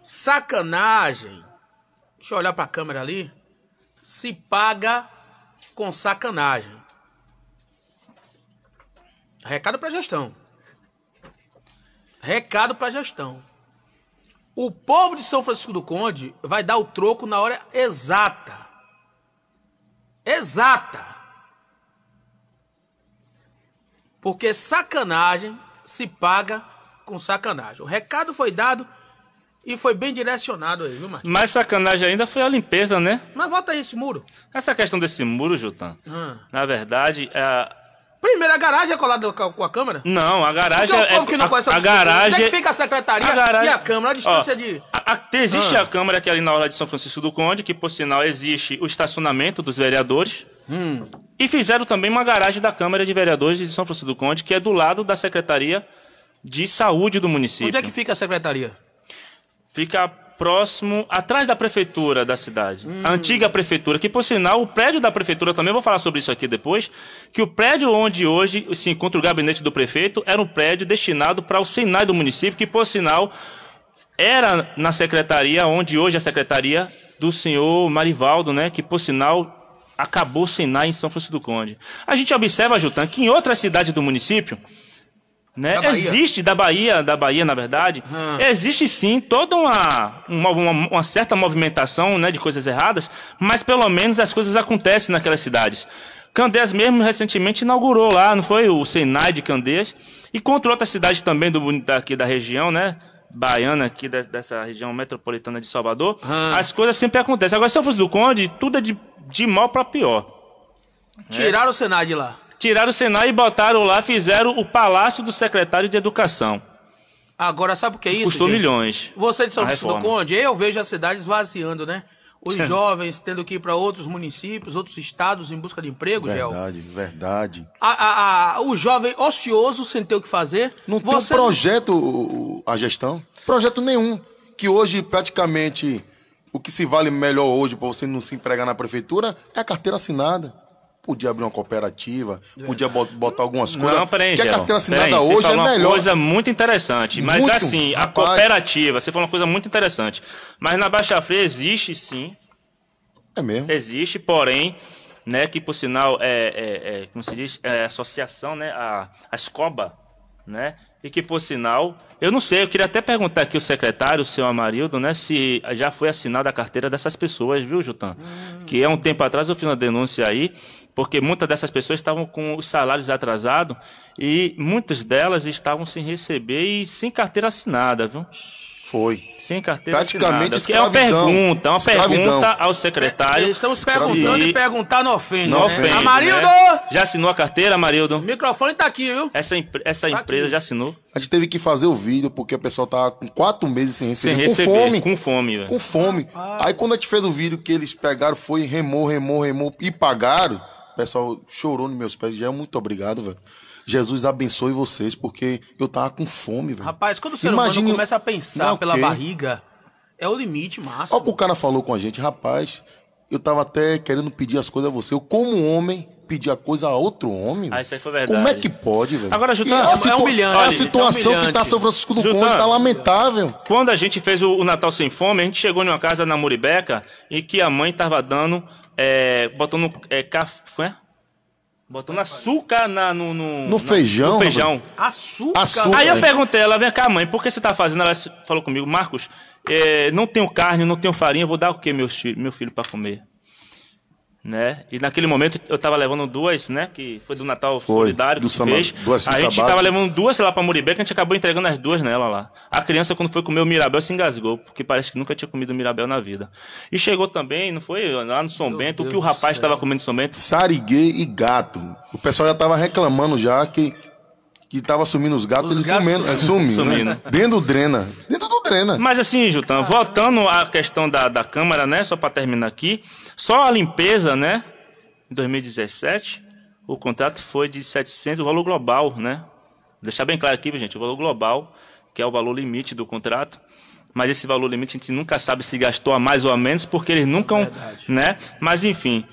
sacanagem. Deixa eu olhar pra câmera ali. Se paga com sacanagem. Recado pra gestão. Recado pra gestão. O povo de São Francisco do Conde vai dar o troco na hora exata. Exata. Porque sacanagem se paga com sacanagem. O recado foi dado e foi bem direcionado aí, viu, Marquinhos? Mais sacanagem ainda foi a limpeza, né? Mas volta aí esse muro. Essa questão desse muro, Jutan, Ah. na verdade, é, Primeiro, a garagem é colada com a, com a câmera? Não, a garagem é. povo que não a, conhece a Francisco, garagem. Onde é que fica a secretaria a garagem- e a câmera? A distância Ó, de... a- a- existe Ah. a câmara aqui ali na hora de São Francisco do Conde, que por sinal existe o estacionamento dos vereadores. Hum. E fizeram também uma garagem da Câmara de Vereadores de São Francisco do Conde, que é do lado da Secretaria de Saúde do município. Onde é que fica a secretaria? Fica próximo, atrás da prefeitura da cidade. Hum. A antiga prefeitura, que por sinal, o prédio da prefeitura, também vou falar sobre isso aqui depois, que o prédio onde hoje se encontra o gabinete do prefeito era um prédio destinado para o Senai do município, que por sinal era na secretaria, onde hoje é a secretaria do senhor Marivaldo, né, que por sinal acabou o Senai em São Francisco do Conde. A gente observa, Jutan, que em outras cidades do município, né? Da. Existe da Bahia, da Bahia, na verdade, existe sim toda uma, uma, uma- certa movimentação né, de coisas erradas, mas pelo menos as coisas acontecem naquelas cidades. Candeias mesmo recentemente inaugurou lá, não foi? O Senai de Candeias. E contra outras cidades também do, daqui da região, né? Baiana, aqui de- dessa região metropolitana de Salvador. As coisas sempre acontecem. Agora, se eu fosse do Conde, tudo é de, de mal para pior. Tiraram o Senai de lá. Tiraram o Senai e botaram lá, fizeram o Palácio do Secretário de Educação. Agora, sabe o que é isso, Custou gente? milhões. Você de São Francisco do. Conde, eu vejo a cidade esvaziando, né? Os Sim. jovens tendo que ir para outros municípios, outros estados em busca de emprego, Gel. Verdade, verdade. A, a- a- o jovem ocioso sem ter o que fazer. Não tem um projeto, a gestão. Projeto nenhum. Que hoje, praticamente, o que se vale melhor hoje para você não se empregar na prefeitura é a carteira assinada. Podia abrir uma cooperativa, podia bot- botar algumas coisas. Não, peraí, que a Gel. carteira assinada Peraí, hoje é falou uma melhor. coisa muito interessante. Mas Muito, assim, a rapaz. cooperativa, você falou uma coisa muito interessante. Mas na Baixa Freia existe sim. É mesmo. Existe, porém, né, que por sinal é, é- é, como se diz, é associação, né, a, a Escoba, né, e que por sinal, eu não sei, eu queria até perguntar aqui o secretário, o seu Amarildo, né, se já foi assinada a carteira dessas pessoas, viu, Jutan? Que há um tempo atrás eu fiz uma denúncia aí, porque muitas dessas pessoas estavam com os salários atrasados e muitas delas estavam sem receber e sem carteira assinada, viu? Foi. Sem carteira Praticamente assinada. Que é uma escravidão. pergunta, é uma Escravidão. pergunta ao secretário. Eles estão se perguntando se- e perguntar não ofende. Não né? ofende, Amarildo! né? Já assinou a carteira, Amarildo? O microfone tá aqui, viu? Essa, empre- essa empresa já assinou? A gente teve que fazer o vídeo porque o pessoal tava com quatro meses sem receber. Sem com receber, fome. com fome, velho. Com fome. Aí quando a gente fez o vídeo que eles pegaram, foi, remou, remou, remou e pagaram, pessoal chorou nos meus pés. Já muito obrigado, velho. Jesus abençoe vocês, porque eu tava com fome, velho. Rapaz, quando o ser Imagine- humano começa a pensar Não, pela ok. barriga, é o limite máximo. Olha o que o cara falou com a gente, rapaz. Eu tava até querendo pedir as coisas a você. Eu, como homem, pedir a coisa a outro homem. Ah, isso aí foi verdade. Como é que pode, velho? Agora, Jutan, E é a, situa- humilhante, a é situação que tá. São Francisco do Jutan, Conde tá lamentável. Quando a gente fez o, o Natal Sem Fome, a gente chegou numa casa na Muribeca e que a mãe tava dando, é, botando é, café, botando açúcar na, no, no, No na- feijão, No feijão. Açúcar. Açúcar. Aí eu é. perguntei ela, vem cá, mãe, por que você tá fazendo? Ela falou comigo, Marcos, é, não tenho carne, não tenho farinha, vou dar o que meu filho, meu filho para comer? Né? E naquele momento eu tava levando duas, né? Que foi do Natal Foi, Solidário do que Sama- fez. duas a gente sabáticas. tava levando duas lá pra Muribeca, a gente acabou entregando as duas nela lá. A criança, quando foi comer o Mirabel, se engasgou, porque parece que nunca tinha comido Mirabel na vida. E chegou também, não foi? Lá no São Bento, o que o rapaz tava comendo em São Bento. Sariguê e gato. O pessoal já tava reclamando já que, que tava sumindo os gatos, eles gatos comendo, é, sumindo. sumindo. Né? Dentro do drena. Dentro Mas assim, Jutan, voltando à questão da, da Câmara, né? Só para terminar aqui, só a limpeza, né? Em 2017, o contrato foi de 700, o valor global, né? Deixar bem claro aqui, gente, o valor global, que é o valor limite do contrato. Mas esse valor limite a gente nunca sabe se gastou a mais ou a menos, porque eles nunca, né? Mas enfim,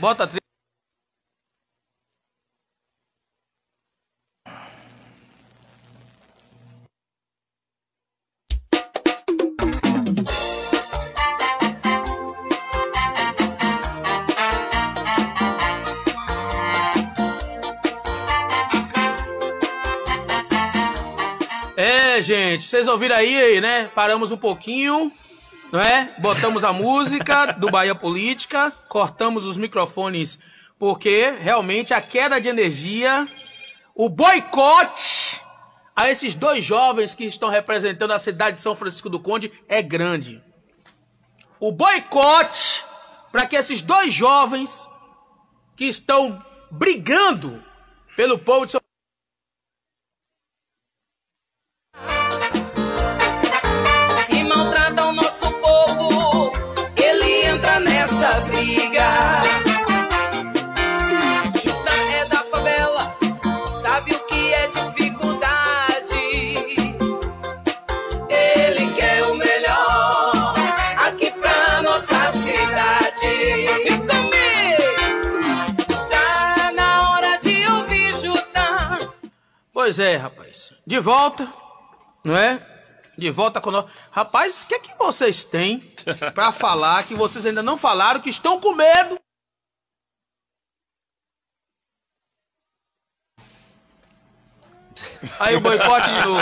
Bota a trilha. É, gente, vocês ouviram aí, né? Paramos um pouquinho, não é? Botamos a música do Bahia Política, cortamos os microfones, porque realmente a queda de energia, o boicote a esses dois jovens que estão representando a cidade de São Francisco do Conde é grande. O boicote para que esses dois jovens que estão brigando pelo povo de São Pois é, rapaz. De volta, não é? De volta com nós. Rapaz, o que é que vocês têm pra falar que vocês ainda não falaram que estão com medo? Aí o boicote de novo.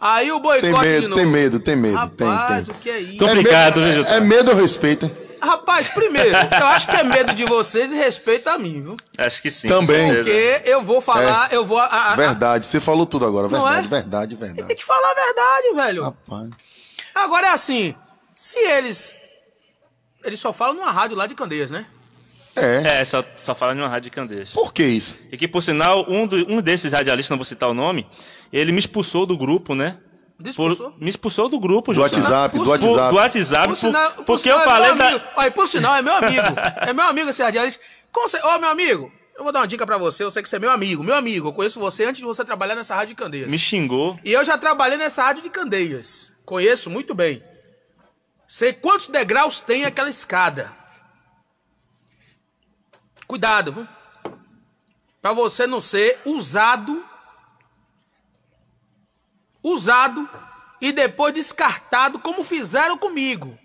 Aí o Tem boicote de medo, novo. tem medo, tem medo. Rapaz, tem, o que é isso? tem. Complicado, é medo, é medo ou respeito? Rapaz, primeiro, eu acho que é medo de vocês e respeito a mim, viu? acho que sim. Também. Porque eu vou falar, eu vou. a- a- a- Verdade, você falou tudo agora. Não Verdade, é? verdade, verdade. Tem que falar a verdade, velho. Rapaz. Agora é assim, se eles. Eles só falam numa rádio lá de Candeias, né? É. É, só, só fala em uma rádio de Candeias. Por que isso? E que, por sinal, um, do- um desses radialistas, não vou citar o nome, ele me expulsou do grupo, né? Expulsou? Por- me expulsou do grupo, Do. WhatsApp, do Por- WhatsApp. Do WhatsApp, Por por- sinal- por porque sinal eu é falei meu da... amigo. Olha, por sinal, é meu amigo. É meu amigo esse cer- Ó, meu amigo, eu vou dar uma dica pra você. Eu sei que você é meu amigo. Meu amigo, eu conheço você antes de você trabalhar nessa rádio de Candeias. Me xingou. E eu já trabalhei nessa rádio de Candeias. Conheço muito bem. Sei quantos degraus tem aquela escada. Cuidado, viu? Pra você não ser usado. Usado e depois descartado como fizeram comigo.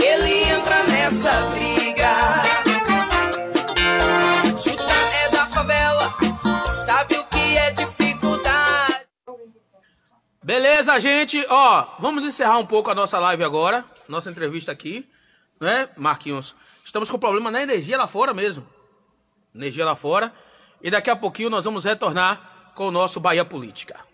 Ele entra nessa briga. Chuta é da favela, sabe o que é dificuldade. Beleza, gente. Ó, vamos encerrar um pouco a nossa live agora. Nossa entrevista aqui, né, Marquinhos? Estamos com problema na energia lá fora mesmo. Energia lá fora. E daqui a pouquinho nós vamos retornar com o nosso Bahia Política.